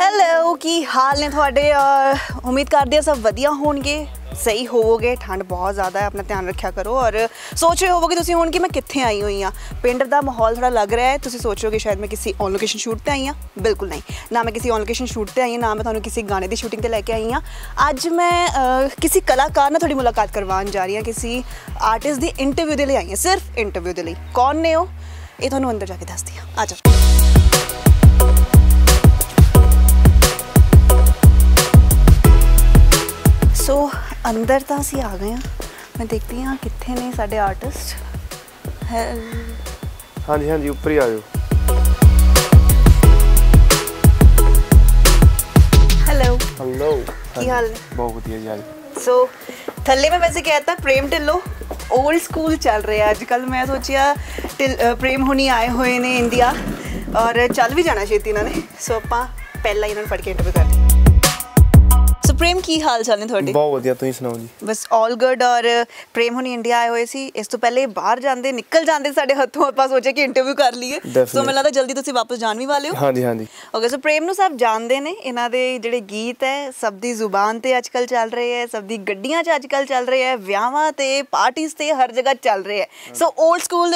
Hello ਕੀ ਹਾਲ ਨੇ ਤੁਹਾਡੇ? ਔਰ ਉਮੀਦ ਕਰਦੇ ਹਾਂ ਸਭ ਵਧੀਆ ਹੋਣਗੇ। ਸਹੀ ਹੋਵੋਗੇ, ਠੰਡ ਬਹੁਤ ਜ਼ਿਆਦਾ ਹੈ, ਆਪਣਾ ਧਿਆਨ ਰੱਖਿਆ ਕਰੋ। ਔਰ ਸੋਚ ਰਹੇ ਹੋਵੋਗੇ ਤੁਸੀਂ ਹੁਣ ਕਿ ਮੈਂ ਕਿੱਥੇ ਆਈ ਹੋਈ ਆ ਪਿੰਡ ਦਾ ਮਾਹੌਲ ਥੋੜਾ ਲੱਗ ਰਿਹਾ ਹੈ। ਤੁਸੀਂ ਸੋਚ ਰਹੇ ਹੋ ਕਿ ਸ਼ਾਇਦ ਮੈਂ ਕਿਸੇ ਔਨ ਲੋਕੇਸ਼ਨ ਸ਼ੂਟ ਤੇ ਆਈ ਆ ਬਿਲਕੁਲ ਨਹੀਂ। ਨਾ ਮੈਂ ਕਿਸੇ ਔਨ ਲੋਕੇਸ਼ਨ ਸ਼ੂਟ ਤੇ ਆਈ ਹਾਂ, ਨਾ ਮੈਂ ਤੁਹਾਨੂੰ ਕਿਸੇ ਗਾਣੇ ਦੀ ਸ਼ੂਟਿੰਗ ਤੇ ਲੈ ਕੇ ਆਈ ਆ ਅੱਜ ਮੈਂ ਕਿਸੇ ਕਲਾਕਾਰ ਨਾਲ ਤੁਹਾਡੀ ਮੁਲਾਕਾਤ ਕਰਵਾਉਣ ਜਾ ਰਹੀ ਹਾਂ। ਕਿਸੇ ਆਰਟਿਸਟ ਦੀ ਇੰਟਰਵਿਊ ਦੇ ਲਈ ਆਈ ਹਾਂ, ਸਿਰਫ ਇੰਟਰਵਿਊ ਦੇ ਲਈ। ਕੌਣ ਨੇ ਉਹ? ਇਹ ਤੁਹਾਨੂੰ ਅੰਦਰ ਜਾ ਕੇ ਦੱਸਦੀ ਹਾਂ। ਆ ਜਾਓ। ਸੋ ਅੰਦਰ ਤਾਂ ਅਸੀਂ ਆ ਗਏ ਹਾਂ। ਮੈਂ ਦੇਖਦੀ ਹਾਂ ਕਿੱਥੇ ਨੇ ਸਾਡੇ ਆਰਟਿਸਟ ਹਾਂਜੀ ਹਾਂਜੀ ਉੱਪਰ ਹੀ ਆ ਜਾਓ। ਹੈਲੋ ਹੈਲੋ ਕੀ ਹਾਲ ਨੇ? ਬਹੁਤ ਵਧੀਆ ਜੀ ਸੋ ਥੱਲੇ ਮੈਂ ਵੈਸੇ ਕਹਿਤਾ ਪ੍ਰੇਮ ਢਿੱਲੋਂ 올ਡ ਸਕੂਲ ਚੱਲ ਰਿਹਾ ਅੱਜ ਕੱਲ ਮੈਂ ਸੋਚਿਆ ਪ੍ਰੇਮ ਹੁਣੀ ਆਏ ਹੋਏ ਨੇ ਇੰਡੀਆ ਔਰ ਚੱਲ ਵੀ ਜਾਣਾ ਛੇਤੀ ਇਹਨਾਂ ਨੇ। ਸੋ ਆਪਾਂ ਪਹਿਲਾਂ ਇਹਨਾਂ ਨੂੰ ਫੜ ਕੇ ਇੰਟਰਵਿਊ ਕਰਦੇ ਸੋ ਪ੍ਰੇਮ ਕੀ ਹਾਲ ਚਾਲ ਨੇ ਤੁਹਾਡੇ ਬਹੁਤ ਵਧੀਆ ਤੁਸੀਂ ਸੁਣਾਓ ਜੀ ਬਸ 올 ਗੁੱਡ ਔਰ ਪ੍ਰੇਮ ਹੁਣੀ ਇੰਡੀਆ ਆਏ ਹੋਏ ਸੀ ਇਸ ਤੋਂ ਪਹਿਲੇ ਬਾਹਰ ਜਾਂਦੇ ਨਿਕਲ ਜਾਂਦੇ ਸਾਡੇ ਹੱਥੋਂ ਆਪਾਂ ਸੋਚਿਆ ਕਿ ਇੰਟਰਵਿਊ ਕਰ ਲਈਏ ਸੋ Definitely. ਮੈਨੂੰ ਲੱਗਦਾ ਜਲਦੀ ਤੁਸੀਂ ਵਾਪਸ ਜਾਣ ਵੀ ਵਾਲੇ ਹੋ ਹਾਂਜੀ ਹਾਂਜੀ ਓਕੇ ਸੋ ਪ੍ਰੇਮ ਨੂੰ ਸਭ ਜਾਣਦੇ ਨੇ ਇਹਨਾਂ ਦੇ ਜਿਹੜੇ ਗੀਤ ਹੈ ਸਭ ਦੀ ਜ਼ੁਬਾਨ ਤੇ ਅੱਜਕੱਲ ਚੱਲ ਰਹੇ ਹੈ ਸਭ ਦੀ ਗੱਡੀਆਂ 'ਚ ਅੱਜਕੱਲ ਚੱਲ ਰਹੇ ਹੈ ਵਿਆਹਾਂ ਤੇ ਪਾਰਟੀਆਂ ਤੇ ਹਰ ਜਗ੍ਹਾ ਚੱਲ ਰਹੇ ਹੈ ਸੋ 올ਡ ਸਕੂਲ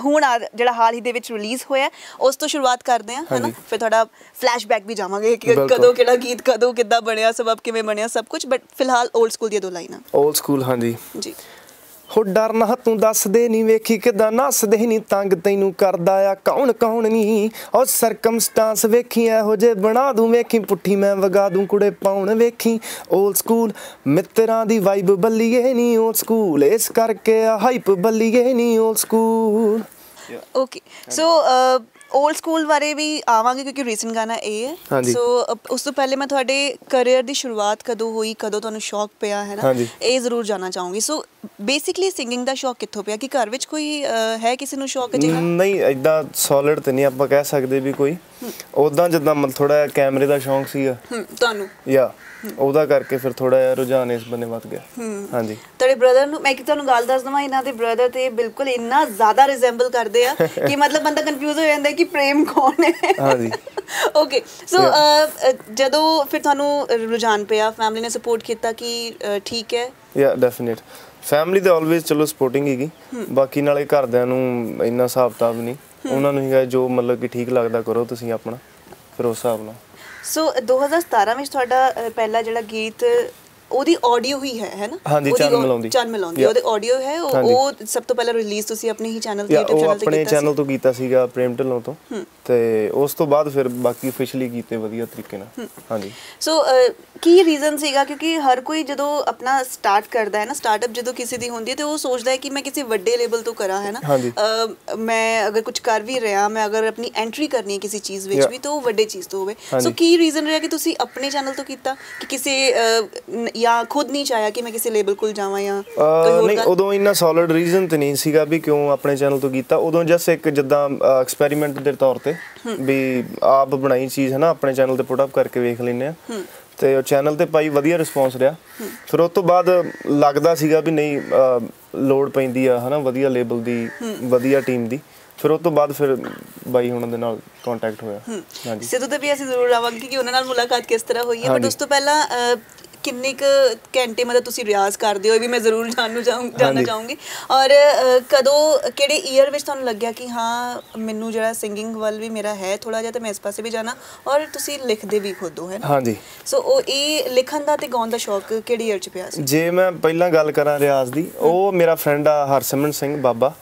ਹੁਣ ਆ- ਜਿਹੜਾ ਹਾਲ ਹੀ ਦੇ ਵਿੱਚ ਰਿਲੀਜ਼ ਹੋਇਆ ਹੈ, ਉਸ ਤੋਂ ਸ਼ੁਰੂਆਤ ਕਰਦੇ ਹਾਂ ਹੈਨਾ ਹਾਂਜੀ। ਫਿਰ ਤੁਹਾਡਾ ਫਲੈਸ਼ਬੈਕ ਵੀ ਜਾਵਾਂਗੇ ਕਿ ਬਿਲਕੁਲ। ਕਦੋਂ ਕਿਹੜਾ ਗੀਤ ਕਦੋਂ ਕਿੱਦਾਂ ਬਣਿਆ ਸਬਬ ਕਿਵੇਂ ਬਣਿਆ ਸਭ ਕੁਝ ਬਟ ਫਿਲਹਾਲ 올ਡ ਸਕੂਲ ਦੀਆਂ ਦੋ ਲਾਈਨਾਂ। 올ਡ ਸਕੂਲ ਹਾਂਜੀ। ਜੀ। ਹੋ ਡਰ ਨਾ ਤੂੰ ਦੱਸਦੇ ਨਹੀਂ ਵੇਖੀ ਕਿਦਾਂ ਨੱਸਦੇ ਨਹੀਂ ਤੰਗ ਤੈਨੂੰ ਕਰਦਾ ਆ ਕੌਣ ਕੌਣ ਨਹੀਂ ਔਰ ਸਰਕਮਸਟਾਂਸ ਵੇਖੀ ਇਹੋ ਜੇ ਬਣਾ ਦੂੰ ਵੇਖੀ ਪੁੱਠੀ ਮੈਂ ਵਗਾ ਦੂੰ ਕੁੜੇ ਪਾਉਣ ਵੇਖੀ। 올ਡ ਸਕੂਲ ਮਿੱਤਰਾਂ ਦੀ ਵਾਈਬ ਬੱਲੀਏ ਨਹੀਂ 올ਡ ਸਕੂਲ ਇਸ ਕਰਕੇ ਆ ਹਾਈਪ ਬੱਲੀਏ ਨਹੀਂ old school okay so old school ਬਾਰੇ ਵੀ ਆਵਾਂਗੇ ਕਿਉਂਕਿ ਰੀਸੈਂਟ ਗਾਣਾ ਇਹ ਹੈ। ਸੋ ਉਸ ਤੋਂ ਪਹਿਲੇ ਮੈਂ ਤੁਹਾਡੇ ਕੈਰੀਅਰ ਦੀ ਸ਼ੁਰੂਆਤ ਕਦੋਂ ਹੋਈ ਕਦੋਂ ਤੁਹਾਨੂੰ ਸ਼ੌਕ ਪਿਆ ਹੈ ਨਾ। ਇਹ ਜ਼ਰੂਰ ਜਾਨਣਾ ਚਾਹੂੰਗੀ। ਸੋ ਬੇਸਿਕਲੀ ਸਿੰਗਿੰਗ ਦਾ ਸ਼ੌਕ ਕਿੱਥੋਂ ਪਿਆ? ਕਿ ਘਰ ਵਿੱਚ ਕੋਈ ਹੈ ਕਿਸੇ ਨੂੰ ਸ਼ੌਕ ਅਜਿਹਾ? ਨਹੀਂ ਐਦਾਂ ਸੋਲਿਡ ਤੇ ਨਹੀਂ ਆਪਾਂ ਕਹਿ ਸਕਦੇ ਵੀ ਕੋਈ। ਉਦਾਂ ਜਿੱਦਾਂ ਮਤਲਬ ਥੋੜਾ ਕੈਮਰੇ ਦਾ ਸ਼ੌਂਕ ਸੀਗਾ। ਤੁਹਾਨੂੰ? ਯਾ। ਉਹਦਾ ਕਰਕੇ ਫਿਰ ਥੋੜਾ ਜਿਹਾ ਰੁਝਾਨ ਇਸ ਬੰਨੇ ਵੱਧ ਗਿਆ। ਹਾਂਜੀ। ਤੁਹਾਡੇ ਬ੍ਰਦਰ ਨੂੰ ਮੈਂ ਕਿ ਤੁਹਾਨੂੰ ਗੱਲ ਦੱਸ ਦਵਾਂ ਇਹਨਾਂ ਦੇ ਬ੍ਰਦਰ ਤੇ ਬਿਲਕੁਲ ਇੰਨਾ ਜ਼ਿਆਦਾ ਰਿਜ਼ੈਂਬਲ ਕਰਦੇ ਆ ਕਿ ਮਤਲਬ ਬੰਦਾ ਕਨਫਿਊਜ਼ ਹੋ ਜਾਂਦਾ ਕਿ ਪ੍ਰੇਮ ਕੌਣ ਹੈ। ਹਾਂਜੀ। ਓਕੇ ਸੋ ਜਦੋਂ ਫਿਰ ਤੁਹਾਨੂੰ ਰੁਝਾਨ ਪਿਆ ਫੈਮਿਲੀ ਨੇ ਸਪੋਰਟ ਕੀਤਾ ਕਿ ਠੀਕ ਹੈ? ਯਾ ਡੈਫੀਨਿਟ ਫੈਮਿਲੀ ਤੇ ਆਲਵੇਜ਼ ਚਲੋ ਸਪੋਰਟਿੰਗ ਹੀਗੀ। ਬਾਕੀ ਨਾਲੇ ਘਰਦਿਆਂ ਨੂੰ ਇੰਨਾ ਹਿਸਾਬ ਤਾਬ ਨਹੀਂ ਉਹਨਾਂ ਨੂੰ ਹੀਗਾ ਜੋ ਮਤਲਬ ਕਿ ਠੀਕ ਲੱਗਦਾ ਕਰੋ ਤੁਸੀਂ ਆਪਣਾ ਫਿਰ ਉਸ ਹਿਸਾਬ ਨਾਲ। ਸੋ 2017 ਵਿੱਚ ਤੁਹਾਡਾ ਪਹਿਲਾ ਜਿਹੜਾ ਗੀਤ ਉਹਦੀ ਆਡੀਓ ਹੀ ਹੈ ਹੈ ਨਾ? ਹਾਂਜੀ, ਚੰਨ ਮਿਲਾਉਂਦੀ। ਚੰਨ ਮਿਲਾਉਂਦੀ. ਉਹਦੇ ਆਡੀਓ ਹੈ ਉਹ ਸਭ ਤੋਂ ਪਹਿਲਾਂ ਰਿਲੀਜ਼ ਤੁਸੀਂ ਆਪਣੇ ਹੀ ਚੈਨਲ ਤੇ ਯਾ YouTube ਉਹ ਚੈਨਲ ਤੇ ਆਪਣੇ ਕੀਤਾ ਚੈਨਲ ਤੋਂ ਕੀਤਾ ਸੀਗਾ ਪ੍ਰੇਮ ਢਿੱਲੋਂ ਤੋਂ। ਤੇ ਉਸ ਤੋਂ ਬਾਅਦ ਫਿਰ ਬਾਕੀ ਅਫੀਸ਼ੀਅਲੀ ਕੀਤੇ ਵਧੀਆ ਤਰੀਕੇ ਨਾਲ। ਹਾਂਜੀ। ਸੋ ਕੀ ਰੀਜ਼ਨ ਸੀਗਾ? ਕਿਉਂਕਿ ਹਰ ਕੋਈ ਜਦੋਂ ਆਪਣਾ ਸਟਾਰਟ ਕਰਦਾ ਹੈ ਨਾ ਸਟਾਰਟਅਪ ਜਦੋਂ ਕਿਸੇ ਦੀ ਹੁੰਦੀ ਹੈ ਤੇ ਉਹ ਸੋਚਦਾ ਹੈ ਕਿ ਮੈਂ ਕਿਸੇ ਵੱਡੇ ਲੈਵਲ ਤੋਂ ਕਰਾਂ ਹੈ ਨਾ? ਮੈਂ ਅਗਰ ਕੁਝ ਕਰ ਵੀ ਰਿਹਾ ਮੈਂ ਅਗਰ ਆਪਣੀ ਐਂਟਰੀ ਕਰਨੀ ਹੈ ਕਿਸੇ ਚੀਜ਼ ਵਿੱਚ. ਵੀ ਤਾਂ ਉਹ ਵੱਡੇ ਚੀਜ਼ ਤੋਂ ਹੋਵੇ। ਸੋ। ਕੀ ਰੀਜ਼ਨ ਰਿਹਾ ਕਿ ਤੁਸੀਂ ਆਪਣੇ ਚੈਨਲ ਤੋਂ ਕੀਤਾ? ਕਿ ਕਿਸੇ ਜਾਂ ਖੁਦ ਨਹੀਂ ਚਾਹਿਆ ਕਿ ਮੈਂ ਕਿਸੇ ਲੇਬਲ ਕੋਲ ਜਾਵਾਂ ਜਾਂ ਨਹੀਂ? ਉਦੋਂ ਇੰਨਾ ਸੋਲਿਡ ਰੀਜ਼ਨ ਤੇ ਨਹੀਂ ਸੀਗਾ ਵੀ ਕਿਉਂ ਆਪਣੇ ਚੈਨਲ ਤੋਂ ਕੀਤਾ। ਉਦੋਂ ਜਸ ਇੱਕ ਜਿੱਦਾਂ ਐਕਸਪੈਰੀਮੈਂਟ ਦੇ ਤੌਰ ਤੇ ਵੀ ਆਪ ਬਣਾਈ ਚੀਜ਼ ਹੈ ਨਾ ਆਪਣੇ ਚੈਨਲ ਤੇ ਪੁੱਟ ਅਪ ਕਰਕੇ ਵੇਖ ਲੈਂਦੇ ਆ। ਤੇ ਉਹ ਚੈਨਲ ਤੇ ਪਾਈ ਵਧੀਆ ਰਿਸਪੌਂਸ ਰਿਹਾ। ਫਿਰ ਉਸ ਤੋਂ ਬਾਅਦ ਲੱਗਦਾ ਸੀਗਾ ਵੀ ਨਹੀਂ ਲੋੜ ਪੈਂਦੀ ਆ ਹਨਾ ਵਧੀਆ ਲੇਬਲ ਦੀ ਵਧੀਆ ਟੀਮ ਦੀ। ਫਿਰ ਉਸ ਤੋਂ ਬਾਅਦ ਫਿਰ ਬਾਈ ਹੁਣਾਂ ਦੇ ਨਾਲ ਕੰਟੈਕਟ ਹੋਇਆ। ਹਾਂਜੀ। ਸਿੱਧੂ ਤੇ ਵੀ ਅਸੀਂ ਜ਼ਰੂਰ ਆਵਾਂਗੇ ਕਿ ਉਹਨਾਂ ਨਾਲ ਮੁਲਾਕਾਤ ਕਿਸ ਤਰ੍ਹਾਂ ਹੋਈ ਹੈ। ਬਟ। ਉਸ ਤੋਂ ਪਹਿਲਾਂ ਕਿੰਨੇ ਕੁ ਘੰਟੇ ਮਤਲਬ ਤੁਸੀਂ ਰਿਆਜ਼ ਕਰਦੇ ਹੋ ਇਹ ਵੀ ਮੈਂ ਜ਼ਰੂਰ ਜਾਣਨਾ ਜਾਣਨਾ। ਚਾਹੂੰਗੀ। ਔਰ ਕਦੋਂ ਕਿਹੜੇ ਈਅਰ ਵਿੱਚ ਤੁਹਾਨੂੰ ਲੱਗਿਆ ਕਿ ਹਾਂ ਮੈਨੂੰ ਜਿਹੜਾ ਸਿੰਗਿੰਗ ਵੱਲ ਵੀ ਮੇਰਾ ਹੈ ਥੋੜਾ ਜਿਹਾ ਤੇ ਮੈਂ ਇਸ ਪਾਸੇ ਵੀ ਜਾਣਾ। ਔਰ ਤੁਸੀਂ ਲਿਖਦੇ ਵੀ ਖੁਦ ਹੋ ਹੈ ਨਾ? ਹਾਂਜੀ। ਸੋ ਉਹ ਇਹ ਲਿਖਣ ਦਾ ਤੇ ਗਾਉਣ ਦਾ ਸ਼ੌਕ ਕਿਹੜੀ ਈਅਰ ਚ ਪਿਆ ਸੀ? ਜੇ ਮੈਂ ਪਹਿਲਾਂ ਗੱਲ ਕਰਾਂ ਰਿਆਜ਼ ਦੀ ਉਹ ਮੇਰਾ ਫਰੈਂਡ ਆ ਹਰਸਿਮਰਨ ਸਿੰਘ ਬਾਬਾ।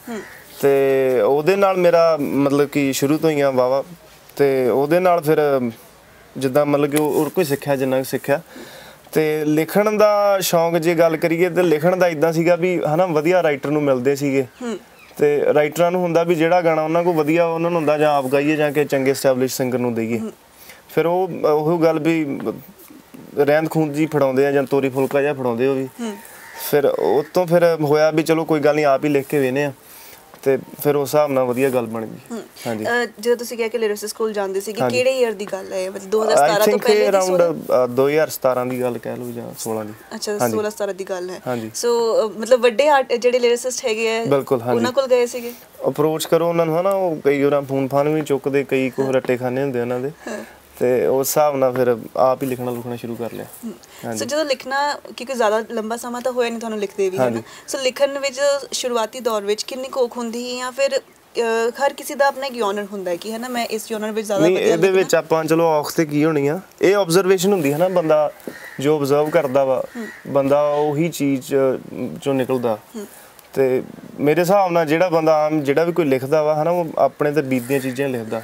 ਤੇ ਉਹਦੇ ਨਾਲ ਮੇਰਾ ਮਤਲਬ ਕਿ ਸ਼ੁਰੂ ਤੋਂ ਹੀ ਆ ਵਾਵਾ ਤੇ ਉਹਦੇ ਨਾਲ ਫਿਰ ਜਿੱਦਾਂ ਮਤਲਬ ਕਿ ਉਹ ਕੋਈ ਸਿੱਖਿਆ ਜਿੰਨਾ ਸਿੱਖਿਆ। ਤੇ ਲਿਖਣ ਦਾ ਸ਼ੌਂਕ ਜੇ ਗੱਲ ਕਰੀਏ ਤੇ ਲਿਖਣ ਦਾ ਇਦਾਂ ਸੀਗਾ ਵੀ ਹਨਾ ਵਧੀਆ ਰਾਈਟਰ ਨੂੰ ਮਿਲਦੇ ਸੀਗੇ। ਤੇ ਰਾਈਟਰਾਂ ਨੂੰ ਹੁੰਦਾ ਵੀ ਜਿਹੜਾ ਗਾਣਾ ਉਹਨਾਂ ਕੋਲ ਵਧੀਆ ਉਹਨਾਂ ਨੂੰ ਹੁੰਦਾ ਜਾਂ ਆਪ ਗਾਈਏ ਜਾਂ ਕਿ ਚੰਗੇ ਸਟੈਬਲਿਸ਼ ਸਿੰਗਰ ਨੂੰ ਦਈਏ। ਫਿਰ ਉਹ ਉਹ ਗੱਲ ਵੀ ਰਹਿੰਦ ਖੂੰਦ ਜੀ ਫੜਾਉਂਦੇ ਆ ਜਾਂ ਤੋਰੀ ਫੁਲਕਾ ਜਿਹਾ ਫੜਾਉਂਦੇ ਉਹ ਵੀ। ਫਿਰ ਉਹ ਤੋਂ ਫਿਰ ਹੋਇਆ ਵੀ ਚਲੋ ਕੋਈ ਗੱਲ ਨਹੀਂ ਆਪ ਹੀ ਲਿਖ ਕੇ ਵੇਨੇ ਆ। ਤੇ ਫਿਰ ਉਸ ਹਿਸਾਬ ਨਾਲ ਵਧੀਆ ਗੱਲ ਬਣ ਗਈ ਹਾਂਜੀ ਜਦੋਂ ਤੁਸੀਂ ਕਿਹਾ ਕਿ ਲਿਰਿਕਸ ਸਕੂਲ ਜਾਂਦੇ ਸੀਗੇ ਹਾਂਜੀ। ਕਿਹੜੇ ਈਅਰ ਦੀ ਗੱਲ ਹੈ? ਮਤਲਬ ਆਈ 2017 ਤੋਂ ਪਹਿਲੇ ਦੀ ਅਰਾਊਂਡ 16 2017 ਦੀ ਗੱਲ ਕਹਿ ਲਓ ਜਾਂ 16 ਦੀ ਅੱਛਾ ਹਾਂਜੀ। 16 17 ਦੀ ਗੱਲ ਹੈ ਹਾਂਜੀ। ਸੋ ਮਤਲਬ ਵੱਡੇ ਜਿਹੜੇ ਲਿਰਿਸਿਸਟ ਹੈਗੇ ਆ। ਉਹਨਾਂ ਕੋਲ ਗਏ ਸੀਗੇ ਅਪਰੋਚ ਕਰੋ ਉਹਨਾਂ ਨੂੰ ਹਨਾ ਉਹ ਕਈ ਵਾਰ ਫੋਨ ਫਾਨ ਵੀ ਚੁੱਕਦੇ ਕਈ ਕੋ ਰੱਟੇ ਖਾਨੇ ਹੁੰਦੇ ਉਹਨਾਂ ਦੇ ਤੇ ਉਸ ਹਿਸਾਬ ਨਾਲ ਫਿਰ ਆਪ ਹੀ ਲਿਖਣਾ ਲੁਖਣਾ ਸ਼ੁਰੂ ਕਰ ਲਿਆ। ਸੋ ਜਦੋਂ ਲਿਖਣਾ ਕਿਉਂਕਿ ਜ਼ਿਆਦਾ ਲੰਬਾ ਸਮਾਂ ਤਾਂ ਹੋਇਆ ਨਹੀਂ ਤੁਹਾਨੂੰ ਲਿਖਦੇ ਵੀ ਹੈ ਨਾ। ਸੋ ਲਿਖਣ ਵਿੱਚ ਸ਼ੁਰੂਆਤੀ ਦੌਰ ਵਿੱਚ ਕਿੰਨੀ ਕੋਖ ਹੁੰਦੀ ਹੈ ਜਾਂ ਫਿਰ ਹਰ ਕਿਸੇ ਦਾ ਆਪਣਾ ਇੱਕ ਯੋਨਰ ਹੁੰਦਾ ਹੈ ਕਿ ਹੈ ਨਾ? ਮੈਂ ਇਸ ਯੋਨਰ ਵਿੱਚ ਜ਼ਿਆਦਾ ਨਹੀਂ ਵਧੀਆ ਇਹਦੇ ਵਿੱਚ। ਆਪਾਂ ਚਲੋ ਔਖ ਤੇ ਕੀ ਹੋਣੀ ਆ? ਇਹ ਆਬਜ਼ਰਵੇਸ਼ਨ ਹੁੰਦੀ ਹੈ ਨਾ ਬੰਦਾ ਜੋ ਆਬਜ਼ਰਵ ਕਰਦਾ ਵਾ ਬੰਦਾ ਉਹੀ ਚੀਜ਼ ਚ- ਨਿਕਲਦਾ। ਤੇ ਮੇਰੇ ਹਿਸਾਬ ਨਾਲ ਜਿਹੜਾ ਬੰਦਾ ਆਮ ਜਿਹੜਾ ਵੀ ਕੋਈ ਲਿਖਦਾ ਵਾ ਹਨਾ ਉਹ ਆਪਣੇ ਤੇ ਬੀਤਦੀਆਂ ਚੀਜ਼ਾਂ ਲਿਖਦਾ।